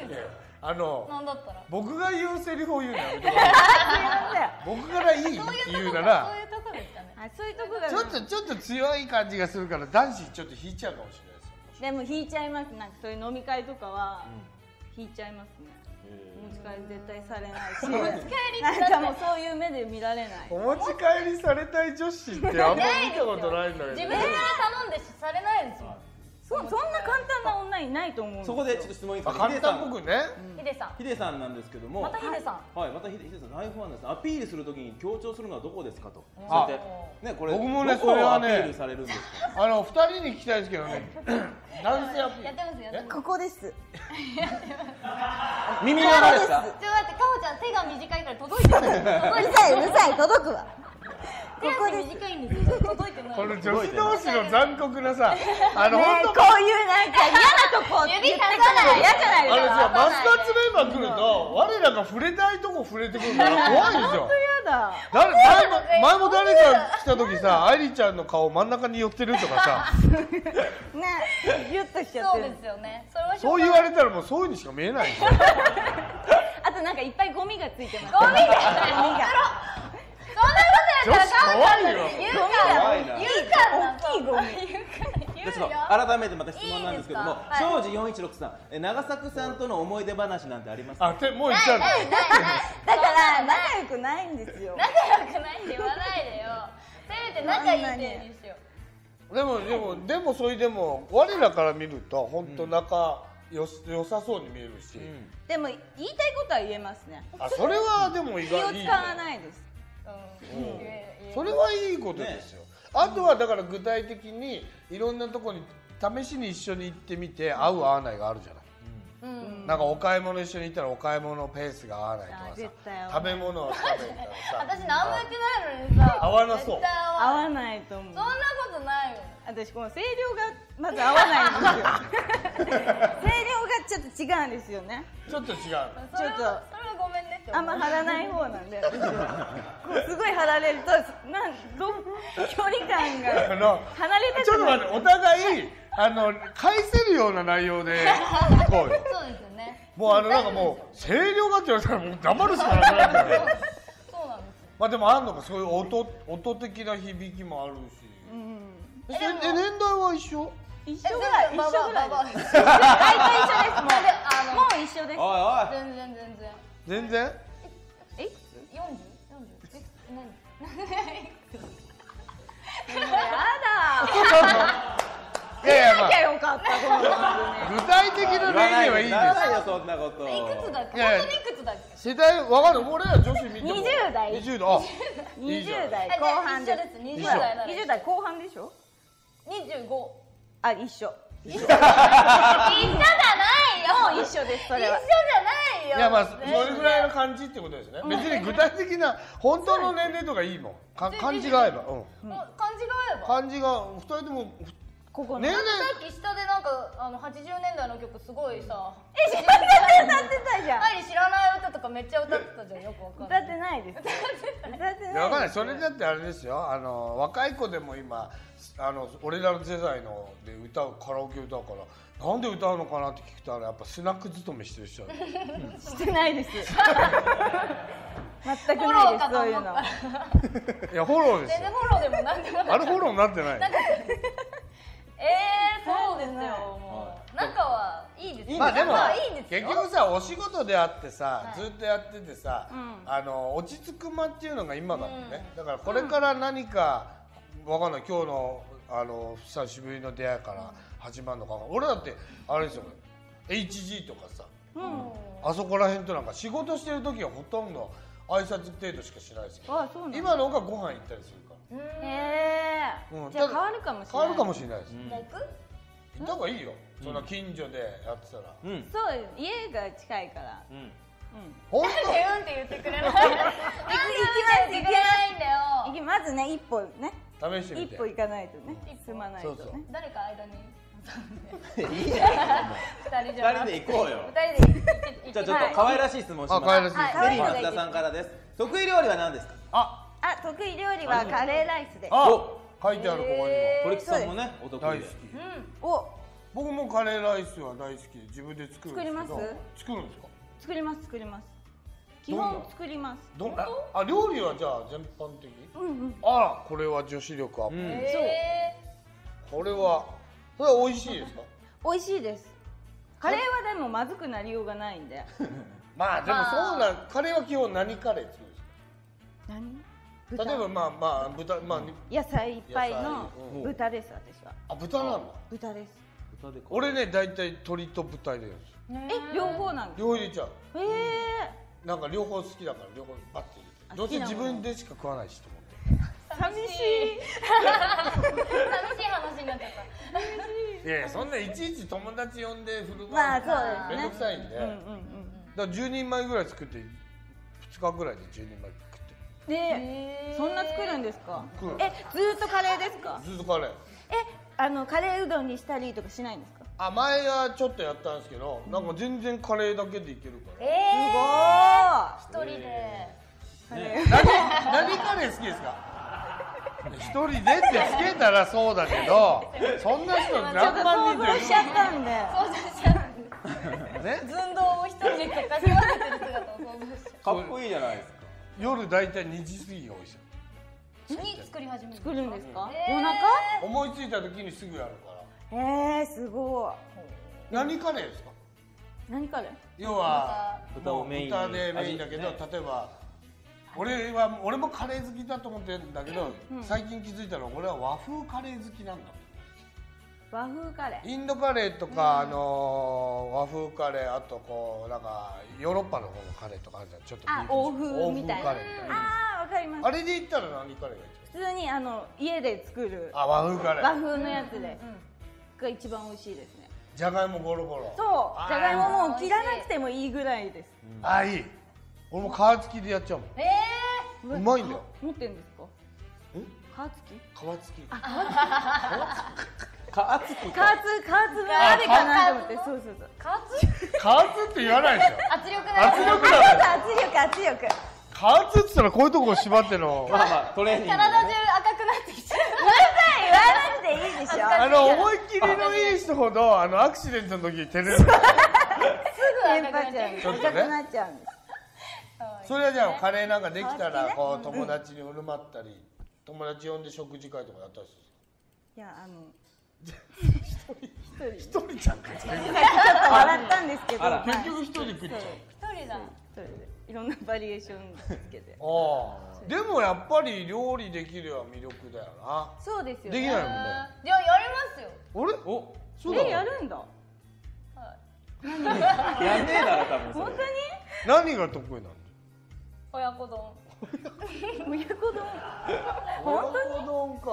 いいんだ。あのなんだったら。僕が言うセリフを言うのやめてください。僕からいい言うなら。そういうとこですかね。あそういうとこがちょっとちょっと強い感じがするから男子ちょっと引いちゃうかもしれないですよ。でも引いちゃいます。なんかそういう飲み会とかは引いちゃいますね。お持ち帰り絶対されないし。お持ち帰りってなんかもうそういう目で見られない。お持ち帰りされたい女子ってあんま見たことないんだけど自分から頼んでされないんですよそそんな簡単な女いないと思うんですよ。そこでちょっと質問いいですか？ヒデさん単っぽくね。ヒデさん。ヒデさんなんですけども。またヒデさん。はい、またヒデヒデさん。ライフワンです。アピールするときに強調するのはどこですか？と。あ。そうやってねこれ僕もねそれはね。アピールされるんですか？あの二人に聞きたいですけどね。男性アピール。やってますやってます。ここです。耳の中ですか？ちょっと待ってかほちゃん手が短いから届いてない届いてうるさいうるさい。届くわ手足短いんですよ届いてないこの女子同士の残酷なさ。あのね本当こういうなんか嫌なとこ指言ってささない嫌じゃないあですかマスカッツメンバー来ると我らが触れたいとこ触れてくるから怖いですよ嫌だ。誰前も前も誰か来た時さ愛梨ちゃんの顔真ん中に寄ってるとかさ。ねギュッとしちゃってる。そうですよね。それはしょそう言われたらもうそういうにしか見えない あとなんかいっぱいゴミがついてます。ゴミが。ゴミがそんなことやったらかほちゃん女子怖いよ言うから。怖いな言うから。大きいゴミ改めてまた質問なんですけども庄司四一六さんえ長作さんとの思い出話なんてありますか？あてもう言っちゃうんだないないない。だから仲良くないんですよ。仲良くないって言わないでよ。せめて仲いいってにしよでもでもでもそれでも我らから見ると本当仲よ良さそうに見えるし、うん。でも言いたいことは言えますね。あそれはでも意気を外いい使わないですそれはいいことですよ、あとはだから具体的にいろんなところに試しに一緒に行ってみて合う合わないがあるじゃない、うん。なんかお買い物一緒に行ったらお買い物のペースが合わない。とかあさ食べ物を食べたらさ。私何も言ってないのにさ。合わなそう。絶対合わないと思う。そんなことないよ私この声量がまず合わないんですよ。声量がちょっと違うんですよね。ちょっと違う。それはそごめんねってあんま張らない方なんですごい張られるとなんど距離感が。あの離れたちょっくないと待ってお互いあの返せるような内容で行こうよ。そうですよね。もうあのなんかもう声量がって言われたらもう黙るしかなくなっちゃうそうなんですよ。まあでもあんのかそういう音音的な響きもあるし、うんええ年代は一緒？一緒ぐらい。一緒ぐらい。大体一緒ですもうもう一緒です。おいおい。全然全然全然？えいく 40? 40? え何？つやだいやいやまなきゃよかったこの番あ具体的な言わ例ないで言はいいですよそんなこといくつだっけ本当にいくつだっけ世代わかる俺ら女子見ても20代20代あ組いいじゃん20代後半ですじゃあ一緒です20代なら20代後半でしょ25あ一緒一緒じゃないよ一緒ですそれは。一緒じゃないよ。いやまあそ全れぐらいの感じってことですね。別に具体的な本当の年齢とかいいもん。か感じが合えば。うん。もう感じが合えば。感じが二人ともここの。年さっき下でなんかあの80年代の曲すごいさ。え知らない歌ってたじゃん。愛知らない歌とかめっちゃ歌ってたじゃん。よくわかん歌ない。ってないです。歌ってないいやわかんないそれだってあれですよ。あの若い子でも今あの俺らの世代ので歌うカラオケ歌うからなんで歌うのかなって聞くとあのやっぱスナック勤めしてる人は してないです。全くないですそういうの。たいやフォローですよ。全然フォローでもなんでもない。あれフォローになってないえー、そうですよもう。仲はいいですよ。まあでも仲はいいですよ。結局さお仕事であってさ、はい。ずっとやっててさ、うん。あの落ち着く間っていうのが今だもんね、だからこれから何か、わかんない今日のあの久しぶりの出会いから始まるのかな俺だってあれですよ。HG とかさうん。あそこら辺となんか仕事してる時はほとんど挨拶程度しかしないですけどあそうなんだ。今の方がご飯行ったりするへうん。えじゃあ変わるかもしれない。変わるかもしれないです、じゃあ行く行った方がいいよ、そんな近所でやってたら、うん。そう家が近いから。うん。うん。本なんでうんって言ってくれない なんだよ。行きまずね一歩ね。当試してみて。一歩行かないとね。進まないとね。そうそう。誰か間に。いいや二人じゃなくて二人で行こうよ。二人でじゃあちょっと可愛らしい質問します。あ可愛らしい。はいゼリー松田さんからです。得意料理は何ですか？ああ得意料理はカレーライスです。あお書いてあるここにも、堀木さんもねお得意で。大好き。お僕もカレーライスは大好きで自分で作るんですけど。作ります？作るんですか？作ります作ります。基本作ります。どんああ料理はじゃあ全般的うんうん。あらこれは女子力アップ、うん。えこれはそれは美味しいですか？美味しいです。カレーはでもまずくなりようがないんで。まあでもそうなんカレーは基本何カレー作るんです何？か例えばまあまあ豚まあ野菜いっぱいの豚です私は。あ豚なんだ豚です。豚でか俺ね大体鶏と豚入れるんですよ。え両方なんです両方入れちゃう。かへえなんか両方好きだから両方バッて入れあてどうせ自分でしか食わないしと思って。寂しい。寂しい。話になっちゃった。いやいやそんないちいち友達呼んで振るまあ舞うそうですね。めんどくさいんで、うんうんうんだから10人前ぐらい作って2日ぐらいで10人前。食ってでそんな作るんですか？えずーっとカレーですか？ずっとカレー。えあのカレーうどんにしたりとかしないんですか？あ前はちょっとやったんですけどなんか全然カレーだけでいけるから。えすごー、一人で。何何カレー好きですか？一人でってつけたらそうだけどそんな人いちょっ何と万人といる想像しちゃったんで。想像しちゃう ね。寸胴を一人でかき混ぜてる姿を想像しちゃかっこいいじゃないですか夜大体2時過ぎが多いですように作り始める作るんですか？えー。夜中思いついた時にすぐやるから。えー、すごい。何カレーですか？何カレー？要は豚をメインに。豚でメインだけど、例えば俺は俺もカレー好きだと思ってるんだけど、最近気づいたのは俺は和風カレー好きなんだ和風カレー。インドカレーとか、あのー和風カレーあとこうなんかヨーロッパの方のカレーとかあるじゃん。ちょっとあ欧風みたいな。あーわかります。あれで言ったら何カレーが一普通にあの家で作る番あ和風カレー。和風のやつで、が一番美味しいですね。じゃがいもゴロゴロ。そう。じゃがいももう切らなくてもいいぐらいです。あいい。俺も皮付きでやっちゃうもん。えうまいんだよ。持ってんですか？皮付き？皮付き。か熱き？加圧加圧があるかなと思って。そうそうそう。ー、加圧皮付って言わないでしょ圧力だ圧力だあ圧力圧力加圧っつったらこういうとこを縛っての。まあまあトレーニング体中赤くなってきちゃう。言わなくていいでしょ。あの思いっきりのいい人ほどあのアクシデントの時に照れる。すぐテ赤くンパっちゃう赤くなっちゃうんです。それはじゃあカレーなんかできたらこう友達に振る舞ったり友達呼んで食事会とかやったりすいやあのる一人。ちゃんか。ちょっと笑ったんですけど。結局一人で食っちゃう。一人だ。いろんなバリエーションつけてああでもやっぱり料理できるは魅力だ。よなそうですよできねないもんねいややりますよ俺おそうだ。えやるんだ。やんねえだ。ろ多分本当に何が得意なの親子丼親子丼本当に？丼か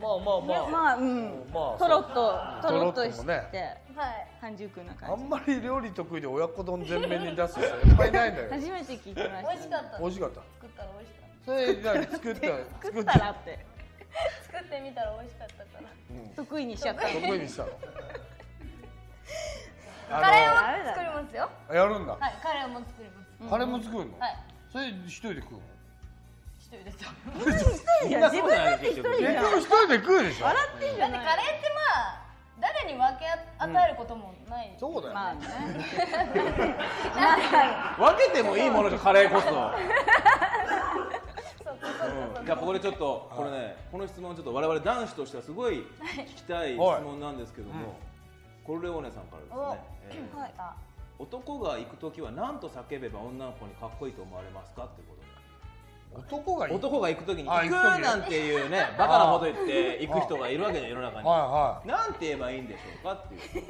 まあまあまあまあうんまあとろっととろっとしとろっともねて。はい。半熟なあ感じ。んまり料理得意で親子丼全面に出す人いっぱいいないんだよ初めて聞きました。美味しかった。美味しかった？作ったら美味しかっそれじゃあ作った作ったらって。た作ってみたら美味しかったから。得意にしちゃった。得意にしたの。カレーあは作りますよ。やるんだ。はいカレーも作ります。カレーも作るの？はい。それ一人で食うの？一人ですよ いや自分だって一人じゃん。結局一人で食うでしょ。笑ってんじだってカレーってまあ誰に分け与えることもない、そうだよまあね。分けてもいいものじゃカレーこそ。じゃあここでちょっとこれねこの質問ちょっと我々男子としてはすごい聞きたい質問なんですけどもコルレオーネさんからですね。男が行く時は何と叫べば女の子にかっこいいと思われますかってこと。で男がいい。男が行く時に「行く」なんていうね バカなこと言って行く人がいるわけじゃん世の中に。はなんて言えばいいんでしょうかっていう。いはい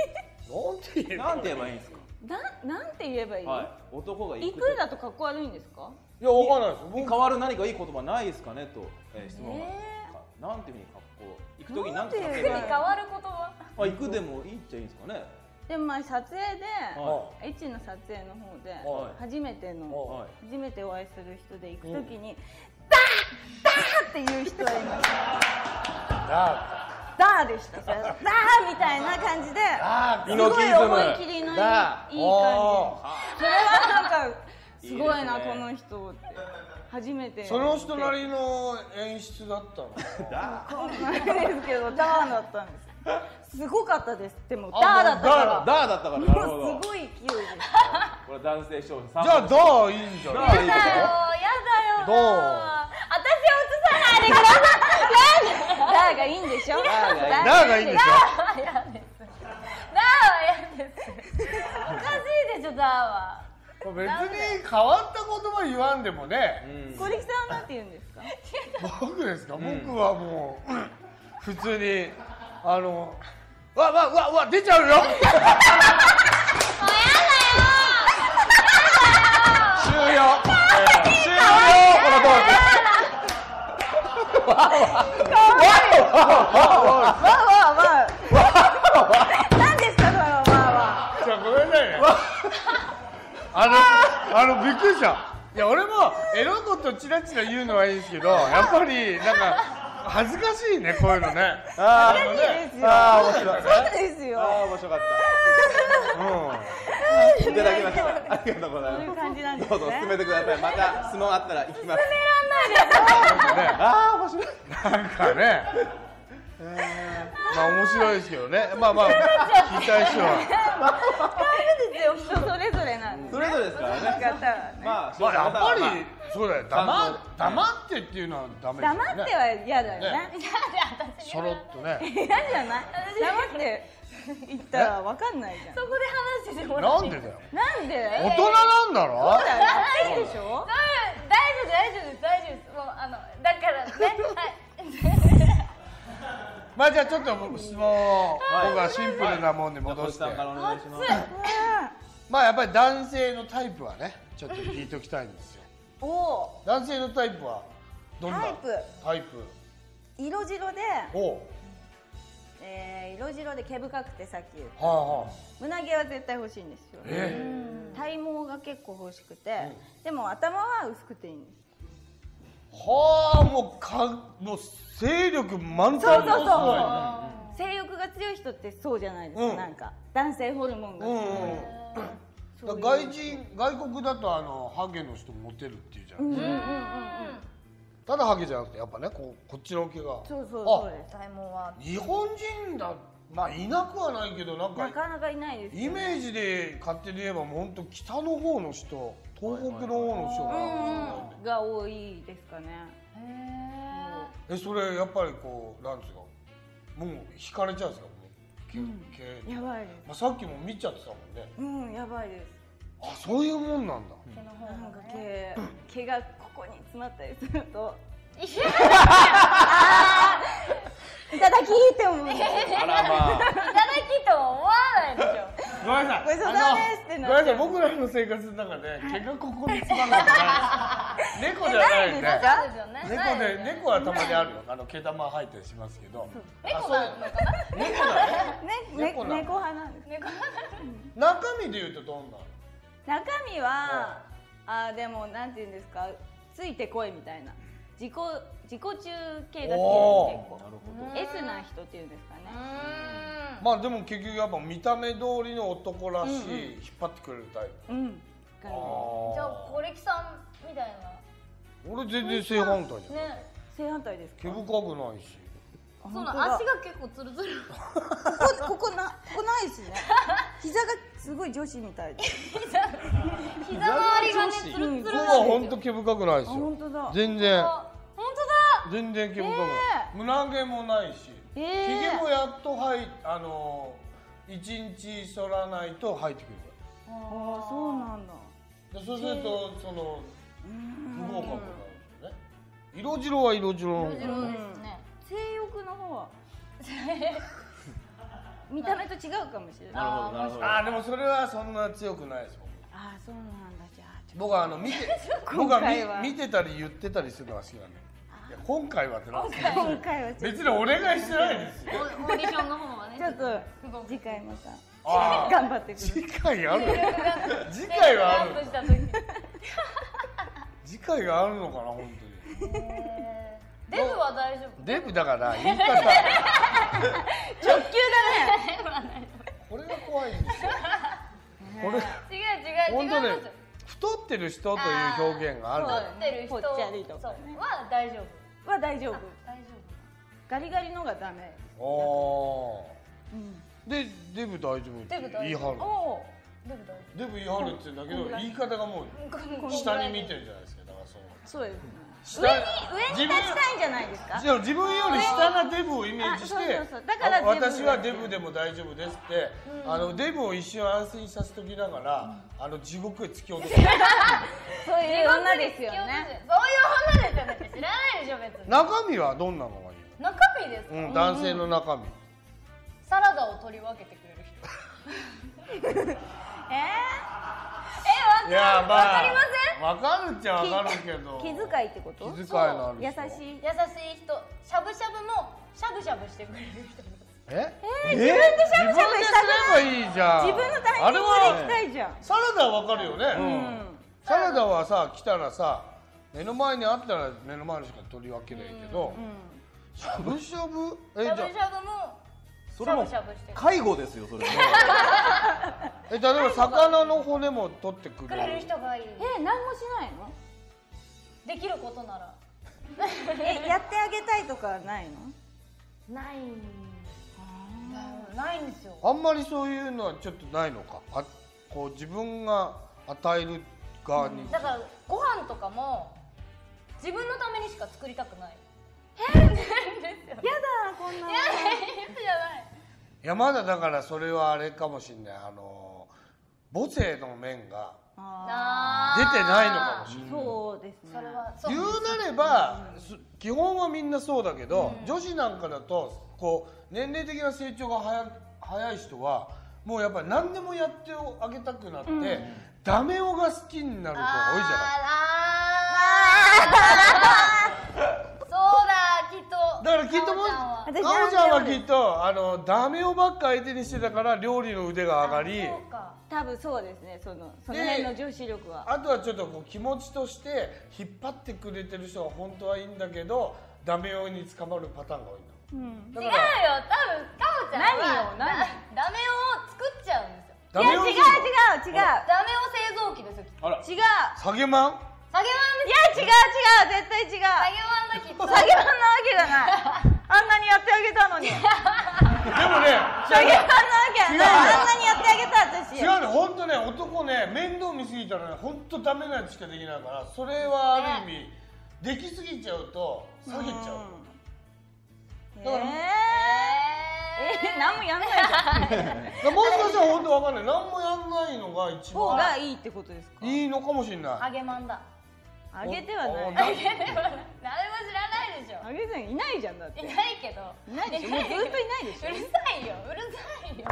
なんて言えばなんて言えばいいんですか？ななんて言えばいい、はい。男が行行くくだとかっこ悪いんですか？いやわかんないです。変わる何かいい言葉ないですかねと、えー質問が。あるんですかなんていうふうに格好行く時に何て叫なんて変わる言葉？あ行くでもいいっちゃいいんですかねでもまあ撮影で、はエッチな撮影の方で、はい。初めての、はい。初めてお会いする人で行く時に「ダーダー!」っていう人はいましただダーでした。ダーみたいな感じであすごい思い切りのいいいいだ感じ。それはなんかすごいなねこの人って初めて。その人なりの演出だったの。ないですけどダーだったんですすごかったです。でもダあーだったから。ダーだったからなるほど。もうすごい勢いです。これ男性少女じゃあどう？いいんじゃないやだよよやだよ。どう？私を映さないでください。ダーがいいんでしょ？ダーがいい。ダーがいいんでしょ？ダーは嫌です。ダーは嫌です。とだわ別に変わった言葉言わんでもね、うん。小力さんはなんて言うんですか？僕ですか、僕はもう。普通にあのわわわわ出ちゃうよ。終了終了このトークわあわあわあ何ですかそのわあわあじゃあごめんなさいねあのあのびっくり。したいや俺もエロいことチラチラ言うのはいいんですけどやっぱり。なんか恥ずかしいねこういうのね。あいいですよ。あー面白い。そうですよ。ああ面白かった。いただきました。ありがとうございそういうま感じなんですすどうぞ進めねてください。また質問あったら行きます。ね。ああ面白い。なんかね。まあ面白いですけどね。まあまあ 聞きたい人は。人それぞれなんですそれぞれですからね方はね。まあまあやっぱりまあそうだよ。黙黙って。っていうのはダメですよね。黙っては嫌だよね。ね。そろっとね。嫌じゃない。黙って言ったらわかんないじゃん。そこで話してもらってなんでだよ。なんで？大人なんだろ？そうだよ。でしょ？大丈夫大丈夫大丈夫もうあのだからね。はいまあじゃあちょっと質問を僕はシンプルなもんで戻してまあやっぱり男性のタイプはねちょっと聞いておきたいんですよ。おお男性のタイプはどんなタイプ。タイプ？色白で、おう。えー、色白で毛深くてさっき言ったはあはあ。胸毛は絶対欲しいんですよ。え体毛が結構欲しくて、でも頭は薄くていいんです。はあもうかもう勢力満タンのそうそうすごい性欲が強い人ってそうじゃないですか、うん。なんか男性ホルモンが強い、うんうんだから外人外国だとあのハゲの人モテるっていうじゃないですか、ただハゲじゃなくてやっぱねこうこっちの毛が。そうそうあそうです。大門は。日本人だまあいなくはないけどなんかなかなかいないですイメージで勝手に言えばもう本当北の方の人東北の方の人がうんが多いですかね。えそれやっぱりこうなんですかもう惹かれちゃうんですか？もう毛毛やばいでまあ、さっきも見ちゃってたもんね。すうんやばいです。あそういうもんなんだ。なんか毛毛がここに詰まったりすると いただきって思う。あらまあ。いただきとは思わないでしょ。ごめんなさい。ごちそうさまですってごめんなさい僕らの生活の中で毛がここに詰まることない。猫じゃないよね猫で猫はたまにあるよ。あの毛玉生えたりしますけど。猫なのかな？猫だねね猫派なんです。猫中身で言うとどんな中身はあーでもなんて言うんですか？ついてこいみたいな自己自己中系が好きです結構。なるほど。S な人っていうんですかね。まあでも結局やっぱ見た目通りの男らしい、引っ張ってくれるタイプ。うん。じゃあ小力さんみたいな。俺全然正反対じゃん、ね。正反対ですか？毛深くないしその足が結構ツルツル。ここここなここないですね。膝がすごい女子みたい。で膝周りがねツルツルここは本当毛深くないですあよ本当だ。全然。あ本当だ。全然毛深くない、胸毛もないし、えー。ひげもやっと生えあの一日剃らないと生えてくるああそうなんだ。でそうするとその不合格になるんですよね。色白は色白の色白です。ね性欲の方は 見た目と違うかもしれない。なるほどなるほど。あーでもそれはそんな強くないです僕。ああそうなんだ。じゃあちょっ僕はあの見て僕は 今回は。見見てたり言ってたりするのが好きなんで。いや今回はってなんで。すかと今回はちょっ別にお願いしてないですよ。オーディションの方はねとちょっと。次回また。あー。頑張ってください。次回ある次回はある次回があるのかな本当にデブは大丈夫。デブだから 言い方。直球だね。これが怖いんですよ。これ違う違う本当ね太ってる人という表現がある太ってる人。は大丈夫。は大丈夫。大丈ガリガリのがダメ。おうん。ーでデブ大丈夫ってデブ大丈夫。言い張るおお夫デブ大丈デブ言い張るって言うんだけど言い方がもう夫下に見てるじゃないですか。だからそのそうです上に上に立ちたいんじゃないですか？じゃあ自分より下なデブをイメージしてあそうそうそう。だから私はデブでも大丈夫ですって、あのデブを一瞬安心させときながら、あの 地獄へ突き落とす。そういう女ですよね。そういう女ですよね。知らないでしょ別に。中身はどんなのがいい中身ですか、の、うん、男性の中身、サラダを取り分けてくれる人。ええいやまあわかりまわかるっちゃわかるけど。ー、気遣いってこと？気遣いのある優人しい。優しい人。しゃぶしゃぶもしゃぶしゃぶしてくれる人え？えー、自分でしゃぶしゃぶしたく自分ですればいいじゃん自分のタイミングで行きはたいじゃん。サラダはわかるよね、うん。サラダはさ来たらさ目の前にあったら目の前のしか取り分けないけど、しゃぶしゃぶ？えじゃしゃぶしゃぶもそれもしゃぶしゃぶして介護ですよそれも。え例えば魚の骨も取ってくくれる。れる人がいいえ何もしないの？できることなら。えやってあげたいとかないの？ない。んだないんですよ。あんまりそういうのはちょっとないのか？あこう自分が与える側に、だからご飯とかも自分のためにしか作りたくない。やだこんなのやつじゃないいやまだだからそれはあれかもしれない。あの母性の面があ出てないのかもしれない。ーそうですね。言うなれば、す基本はみんなそうだけど、女子なんかだとこう年齢的な成長が早早い人はもうやっぱり何でもやってあげたくなって、ダメ男が好きになる子が多いじゃない。あー。あーそうだからきっともかおちゃんは私かおちゃんはきっとあのダメ男ばっか相手にしてたから料理の腕が上がり。そうか。多分そうですね。そのそので辺の女子力は。あとはちょっとこう気持ちとして引っ張ってくれてる人が本当はいいんだけどダメ男に捕まるパターンが多いうん。違うよ。多分かおちゃんは何よ？何？だダメを作っちゃうんですよ。ダいや違うメ違う男違う違う。ダメを製造機ですよあら。違う。下げマン？下げいワンですや違う違う絶対違う。下げワンだきっと下げマンなわけがない。あんなにやってあげたのに。でもね下げマンなわけがない。あんなにやってあげた私。違うね本当ね男ね面倒見すぎたらね本当ダメなやつしかできないからそれはある意味できすぎちゃうと下げちゃう、えだからー、え何もやんないじゃん。もしかしたら本当わかんない。何もやんないのが一方番がいいってことですか？いいのかもしれない。ハゲマンだあげてはない。おお 誰も知らないでしょ。あげていないじゃんだって。いないけど。いないでしょ。もうずっといないでしょ。うるさいよ。うるさいよ。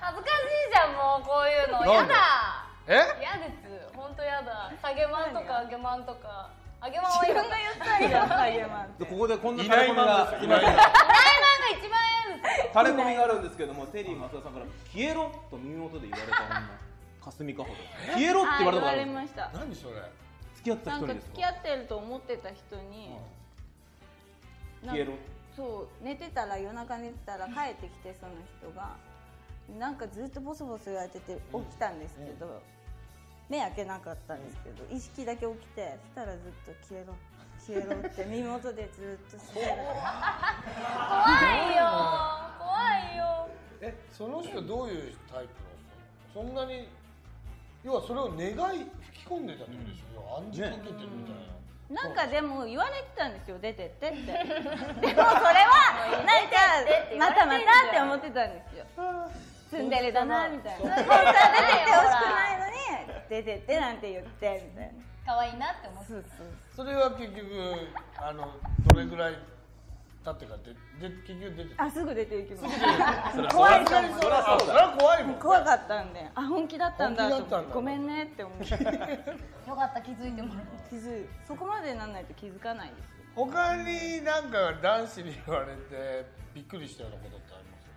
恥ずかしいじゃんもうこういうの。やだ。え？やです。本当やだ。下げマンとか上げマンとか。上げマンは自分が言った んじゃん下げマンでここでこんないなタレコミいマンがいないマン上げマンが一番嫌です。タレコミがあるんですけどもテリー松田さんから「消えろ」と耳元で言われた女。霞かほど。消えろって言われたことああるんです言われました。何それ？付き合ってたなんか人にですか？付き合ってると思ってた人になん消えろ。そう寝てたら夜中寝てたら帰ってきてその人が。なんかずっとボソボソ言われてて起きたんですけど、目開けなかったんですけど意識だけ起きてそしたらずっと消えろ消えろって耳元でずっと してる。怖いよ怖いよえその人どういうタイプの人？そんなに要はそれを願い吹き込んでたってことでしょ、暗示かけてるみたいな、なんかでも言われてたんですよ出てって。っ てでもそれはなんかまたまたって思ってたんですよ。ツンデレだなみたいな。本当は出てってほしくないのに出てってなんて言ってみたいな。可愛いなって思ってそれは結局あのどれぐらい経ってかでで結局出てた。あすぐ出て行きます。怖いそりゃそりゃそう。だ怖いもん。怖かったんであ本気だったんだと本気だったんだ。ごめんねって思って よかった気づいてもらって。気づいそこまでなんないと気づかないです。よ他になんか男子に言われてびっくりしたようなことってあります？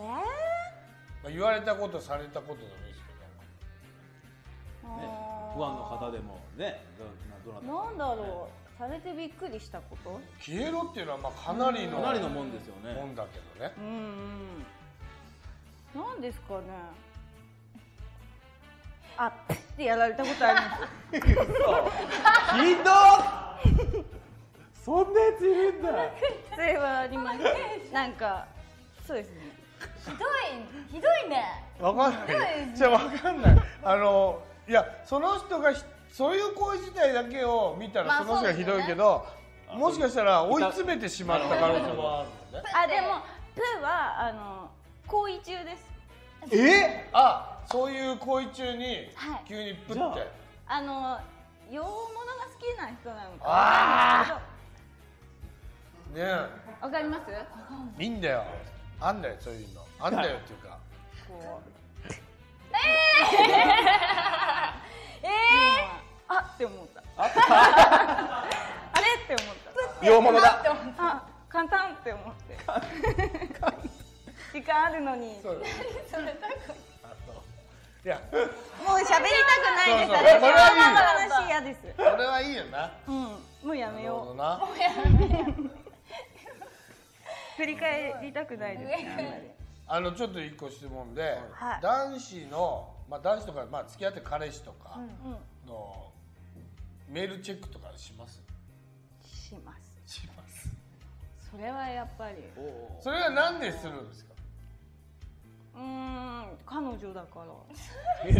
えまあ、言われたことされたことでもいいですけどー、ねあー。不安の方でもねどどなたなんだろうされてびっくりしたこと？消えろっていうのはまあかなりのかなりのもんですよね。もんだけどね。うんうん。なんですかね？あプッってやられたことあります。ひどっ。そんなやついるんだ。それはあります。なんかそうですね。ひどいひどいね。わかんない。じゃあわかんない。あのいやその人がひそういう行為自体だけを見たまあらその人がひどいけど、もしかしたら追い詰めてしまった可能性もある。んだよねあでもプーはあの行為中です。え？あそういう行為中にはい。急にプじゃあッて、あの洋物が好きな人なのかあわかんないねわかります？えいいんだよ。あんだよそういうの。あんだよっていうか。こう。えあって思った。あれって思った。洋物だ。あ簡単って思って。時間あるのに。もうそう いや。喋りたくないですそうそう。私はいいは話嫌です。これはいいよな。うん。もうやめなるほどような。振り返りたくないです。ねあのちょっと一個質問で、はい。男子の、まあ、男子とか、まあ、付き合ってる彼氏とかうん。の、メールチェックとかします？します。します。それはやっぱり。それはなんでするんですか？うーん彼女だから。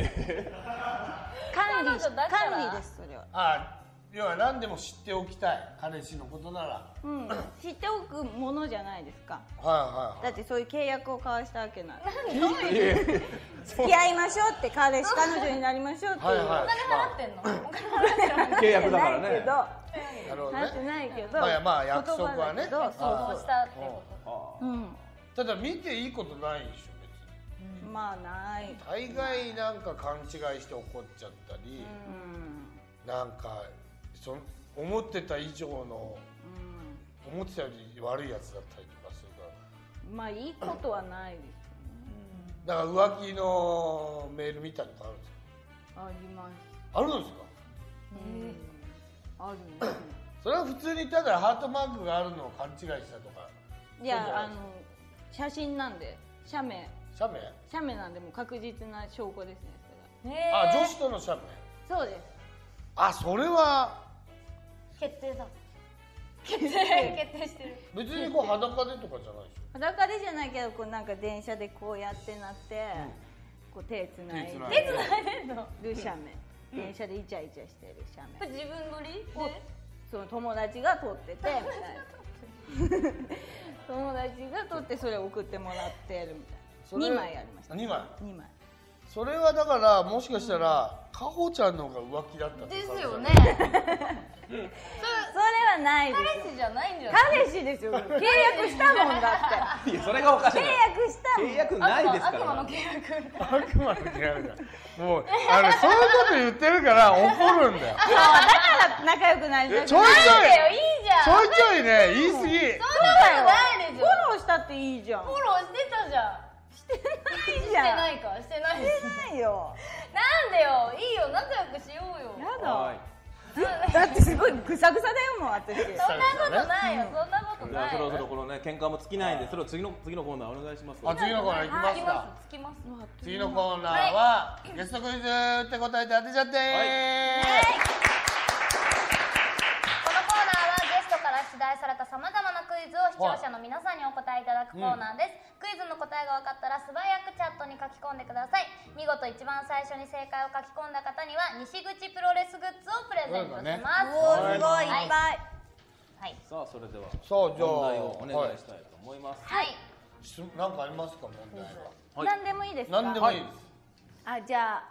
管理彼女だから。管理ですそれは。あ要は何でも知っておきたい彼氏のことなら。はうん。知っておくものじゃないですか。いはいだってそういう契約を交わしたわけなんで。付き合いましょうって彼氏彼女になりましょうっていう、はいはい。お金払ってんの？お金払ってんの？契約だからね。ってねないけど、まあまあ約束はね。言葉だけど。あそうそしたっていうこあうん、ただ見ていいことないでしょ別まあない、に大概なんか勘違いして怒っちゃったり、うん。なんかそ思ってた以上の思ってたより悪いやつだったりとかするから。うん、まあいいことはないですだから浮気のメール見たりとかあるんですか？あります、あるんですか？うん、ある。ねそれは普通にただハートマークがあるのを勘違いしたとか。いやあの写真なんで。写メ。写メ？写メなんでもう確実な証拠ですねそれとへあー女子との写メ？そうです。あそれは決定だ。決定。決定してる。別にこう裸でとかじゃないでし裸でじゃないけどこうなんか電車でこうやってなって、こう手つないで。手つないでんの？る写メ電車でイチャイチャしてる写メ自分撮りで？その友達が撮っててみたいな。友達が撮ってそれを送ってもらってるみたいな。2枚ありました。2枚。2枚それはだからもしかしたらかほちゃんの方が浮気だったですよね。それはないです彼氏じゃないんじゃない彼氏ですよ。契約したもんだって。いやそれがおかしい契約したもん。契約ないですから。悪魔の契約。悪魔の契約だ。もうあのそういうこと言ってるから怒るんだよ。だから仲良くなりたくちょいちょい。いいじゃん。ちょいちょいね言い過ぎ。そんなことないでしフょォローしたっていいじゃん。フォローしてたじゃんしてないしてじゃんないかしてないよ。なんでよ？いいよ。仲良くしようよ。やはい。だだってすごいぐさぐさだよもう私 そんなことないよ。そんなことじゃあないそろそろこのね喧嘩も尽きないんでそれを次の次のコーナーお願いします。あ次のコーナー行きますか。ます。つきます。次のコーナーは、ゲストクイズって答えて当てちゃってこのコーナーはゲストから出題されたさまざまなクイズを視聴者の皆さんにお答えいただくコーナーです、クイズの答えが分かったら素早くチャットに書き込んでください。見事一番最初に正解を書き込んだ方には西口プロレスグッズをプレゼントします、おーすごいいはい。っぱいはいさあそれではそうじゃあ問題をお願いしたいと思います。はい。し何かありますか問題は？い。何でもいいですか？何でもいいです。あじゃあ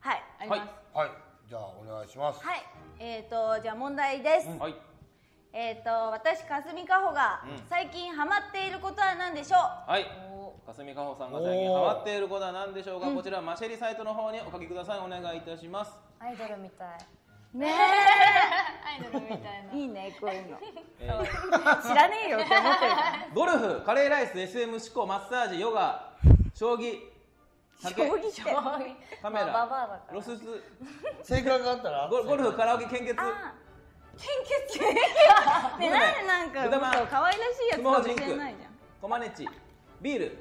はいあります。はい、じゃあお願いします。はい、えっ、とじゃあ問題です、はいえっ、と私霞かほがうん。最近ハマっていることは何でしょう？はい。霞かほさんが最近ハマっていることは何でしょうか？こちらマシェリサイトの方にお書きください。お願いいたします。アイドルみたい。ねアイドルみたいな。いいねこういうの。えー。知らねえよって思ってるゴルフカレーライス SM 思考マッサージヨガ将棋酒将棋って。カメまあババアだラから。ロスス正解があったら？ゴゴルフカラオケ献血。あ献血ねなんでなんか豚まんもっと可愛らしいやつかもしれないじゃん。コマネチ。ビール。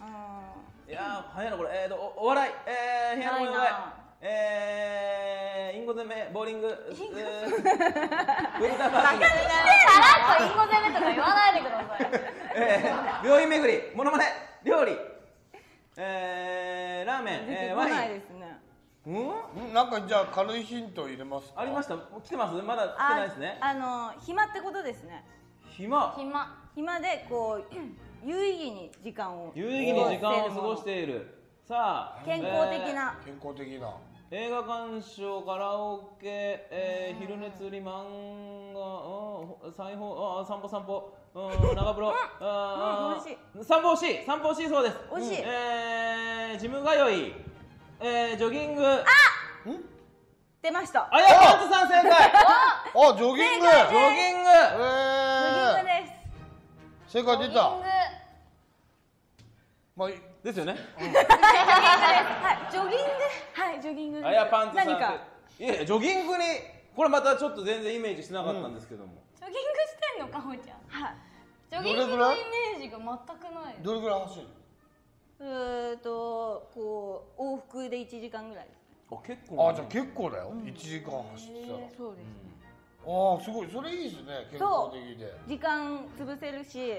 あいやー早いなこれ。えーとおお笑い。えー部屋のお願いえーインゴ攻めボーリング。うーウルトラパーティーさらっとインゴ攻めとか言わないでください。えー病院巡り。モノマネ料理。えーラーメン。えーワインうん？んなんかじゃあ軽いヒント入れますか？ありました。来てます？まだ来てあないですね。あの暇ってことですね。暇？暇。暇でこう 有意義に時間を有意義に時間を過ごしている。さあ健康的な、健康的な。映画鑑賞カラオケ、えー、昼寝釣り漫画うん裁縫あ散歩散歩。うん 長風呂。あーうん美散歩惜しい。散歩惜しいそうです。惜しい。えー、ジム通い、えー、ジョギング。あ！出ました。あやパンツさん正解あジョギング。ジョギングえジョギング。ー、です正解出た。ジョギングまあですよね。はいジョギングはいジョギング。あやパンツさん何か？いやいやジョギングにこれまたちょっと全然イメージしてなかったんですけども、ジョギングしてんのかほちゃん。はい。ジョギングのイメージが全くない。どれぐらい走るうーんとこう往復で1時間ぐらい。あ結構あじゃあ結構だよ、1時間走ってたら、そうです。ああすごい。それいいですね。健康的で。時間潰せるし、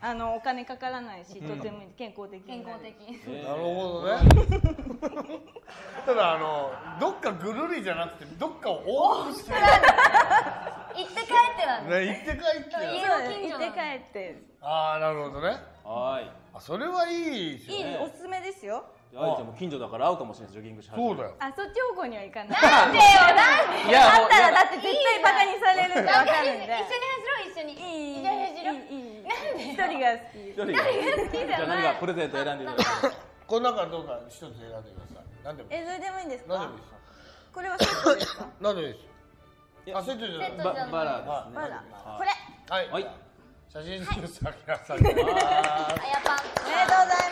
あのお金かからないし、とても健康的に。なる健康的。えー。なるほどね。ただあのどっかぐるりじゃなくてどっかを往復して 行って帰ってなんだね行って帰って家の近所行って帰って。ああなるほどね。はいあそれはいいですよいい、ねおすすめですよ。あいちゃんも近所だから会うかもしれないジョギングし始めそうだよ。あそっち方向には行かない。なんでよなんで？いやあったらだって絶対バカにされるってわかるんで一緒に走ろう一緒に。いいいい一緒に走ろういいいい一人が好き。一人が好きじじゃない。何かプレゼント選んでください。この中どうか一つ選んでください。何でもいいえそれでもいいんですか？何でもいいです。これはセットですか？何でもいいです。あセットじゃない。セットババラですね。バラ。はい。これ。はい、はい写真撮る先が先があやパンおめでとうござい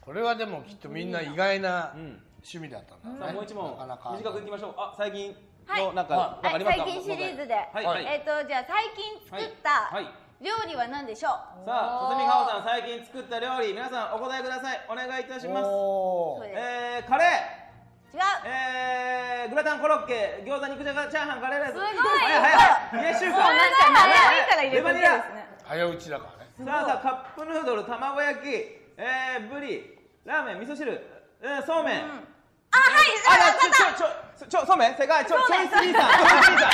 これはでもきっとみんな意外なうん趣味だったんだね。さあもう一問。なかなか。短くい。きましょうあ最近はい。のなんかはなんかありますか最近シリーズで、はい。はいえっ、とじゃあ最近作ったはい。料理は何でしょう、さあ、さずみかおさん、最近作った料理、皆さんお答えください。お願いいたします。えー、カレ違う。ー、えー、グラタンコロッケ、餃子肉じゃがチャーハン、カレーライス。すごい。いはい。はいはい。イエシューか。なんか何でもいいから入れとけですね。早打ちだからね。さあさあ、カップヌードル、卵焼き、えー、ブリ、ラーメン、味噌汁、えー、そうめん。あはいあ、ちょ、ちょ、ちょ、ちょ、そうめん？正解、ちょ、チョイスリーさん、チョイスリーさん。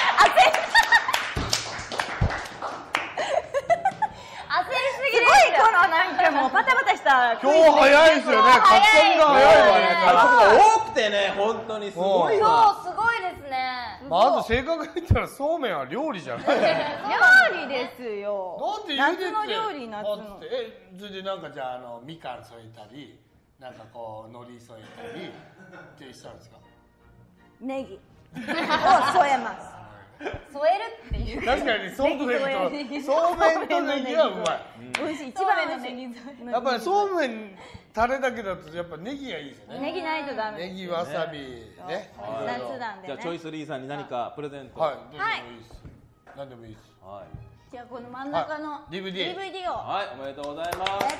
焦りすぎす。ごいこのなんかもうバタバタした今日早いですよね。カツオが早いわね。あ、そう多くてね、本当にすごい今わ。日すごいですね。まあ、あと正確に言ったらそうめんは料理じゃない。料理ですよ。だって茹でて夏の料理夏だっの？てえそれでなんかじゃああのみかん添えたりなんかこう海苔添えたりってしたんですか？ネギ。を添えます。添えるっていう。確かにそうめんネギとそうめんとネギはうまい。美味しい。一番美味しいやっぱりそうめんタレだけだとやっぱネギがいいですよね。ネギないとダメネギわさびね。じゃあ、チョイねスリーさんに何かプレゼント。はい。どうでもいいです。何でもいいです。はい。じゃあこの真ん中のはい。DVD DVD を。はい、おめでとうございまおめでとうござい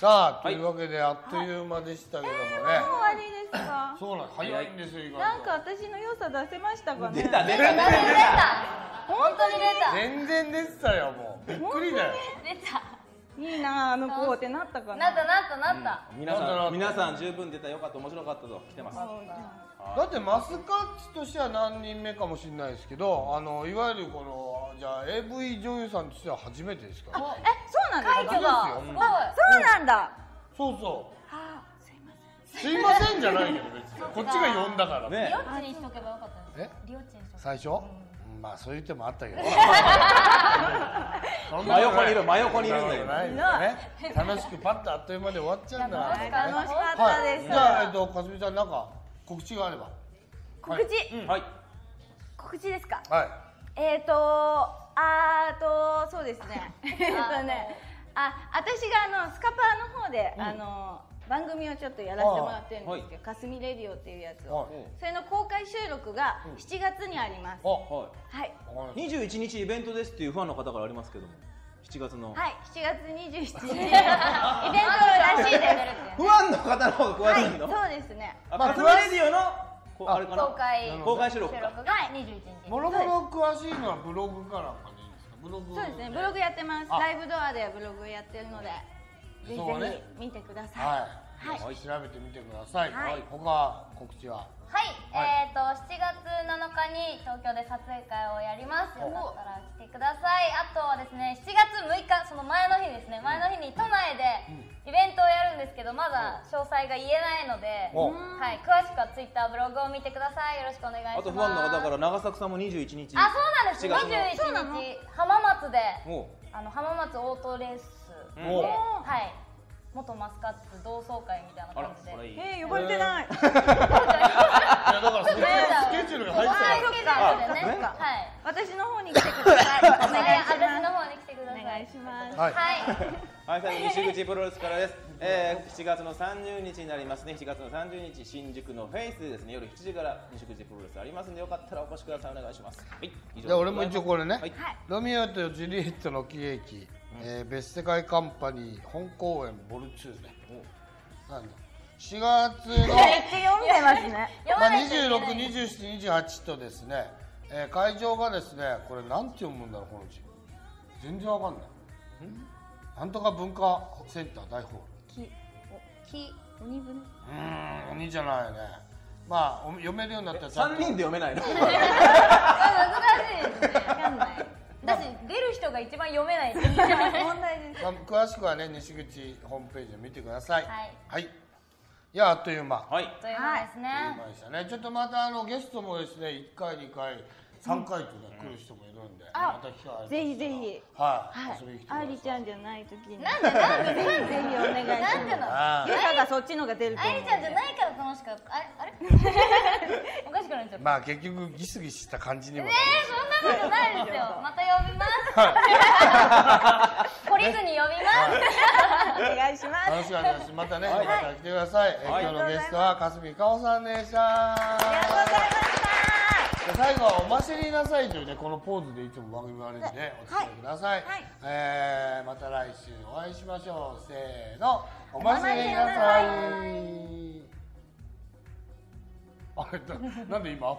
さあというわけであっという間でしたけどもね。ますもう終わりですか？そうなんです。早いんですよなんか私の良さ出せましたか？ねす。出た、出た、出。た。本当に出た。全然出てたよもう。びっくりだよ。出たいいなあの子ってなったかな。なったなったなった。皆さん、皆さん十分出たよかった、面白かったと来てます。だってマスカッツとしては何人目かもしれないですけどあのいわゆるこのじゃあ AV 女優さんとしては初めてですから。えそうなんですか快挙だそうですよ。すごいそうなんだ。そうそあすいまうすいませんじゃないけど別に。こっちが呼んだから。ねリオッチにしとけばよかったです。え？リオッチにしとけば。最初、うんまあそういう手もあったけど。真横にいる真横にいるんだよそなことないですよね。楽しくパッとあっという間で終わっちゃうんだ。楽しかったはい、です、じゃあ、えっと、かすみさん、なんか告知があれば。告知、はい。告知ですか？はい。えっ、ー、とあーとそうですね。えっとねあ私があのスカパーの方で、あの番組をちょっとやらせてもらってるんですけど「かすみレディオ」っていうやつを、はいそれの公開収録が7月にあります、あ、ははい。い。21日イベントですっていうファンの方からありますけども、7月の。はい。7月27日。イベントらしいです。ファンの方の方が詳はいしい。の。そうですね。あ、まあカスミレディオの、あれかな？公開。公開収録が21日。もろもろ詳しいのはブログからかでいいんですか？ブログ。そうですね。ブログやってます。あ。ライブドアでブログやってるのでぜひそうね。ぜひ見てください、はい、はい。調べてみてください、はい。他告知は？はい、はい。えっ、と7月7日に東京で撮影会をやります。よかったら来てください。あとはですね7月6日その前の日ですね。前の日に都内でイベントをやるんですけどまだ詳細が言えないので、お。はい、詳しくはツイッターブログを見てください。よろしくお願いします。あとファンの方から長作さんも21日。あそうなんです。7月の。21日。浜松で。あの浜松オートレースで、おはい。元マスカッツ同窓会みたいな感じで。えー、呼ばれてない、いやだからスケスケジュールが入ってた。はい、スケジュールでね。はい。私の方に来てください。おお願いし私のま方に来てください。すお願いします。はい。はい。はい、最後に西口プロレスからです、えー、7月の30日になりますね。7月の30日新宿のフェイスでですね夜7時から西口プロレスありますんでよかったらお越しください。お願いします。はい。以上。じゃあ俺も一応これね、はい。ロミオとジュリエットの喜劇、えー、別世界カンパニー本公演ボルチューねなんだ4月のめっちゃ読んでますねまあ、読まないといけない26、27、28とですね、えー会場がですね、これなんて読むんだろう、この字。全然わかんない。なんとか文化センター大ホール。きおき鬼船うーん、鬼じゃないよね。まあ、お読めるようになったらちゃん3と。人で読めないの？難しいですね。わかんないだし出る人が一番読めない。問題ですまあ、詳しくはね、西口ホームページを見てください。はい。はい。いや、あっという間。はいということですあっねという。間でしたね。ちょっとまたあのゲストもですね、1回、2回、3回とね、来る人もいるんで、あまた機会ぜひぜひ。はい、はい。遊びに来てください。ありちゃんじゃない時に。なんでなんでぜひぜひお願いします。なんでなの？ゆかがそっちのが出ると思ちゃんじゃないから楽しかった。あれ？あ れおかしくなっちゃった。まあ結局ギスギスした感じにもなえりー、そんなことないですよ。また呼びます。懲りずに呼びます。お願いします。楽しかったです。またね、はい。また来てください。えはい。今日のゲストはかすみかおさんでした。ありがとうございましたで最後はおませになさいというねこのポーズでいつも番組あるんでお付き合いください。はいえーまた来週お会いしましょう。せーの、おませになさい。あれだなんで今？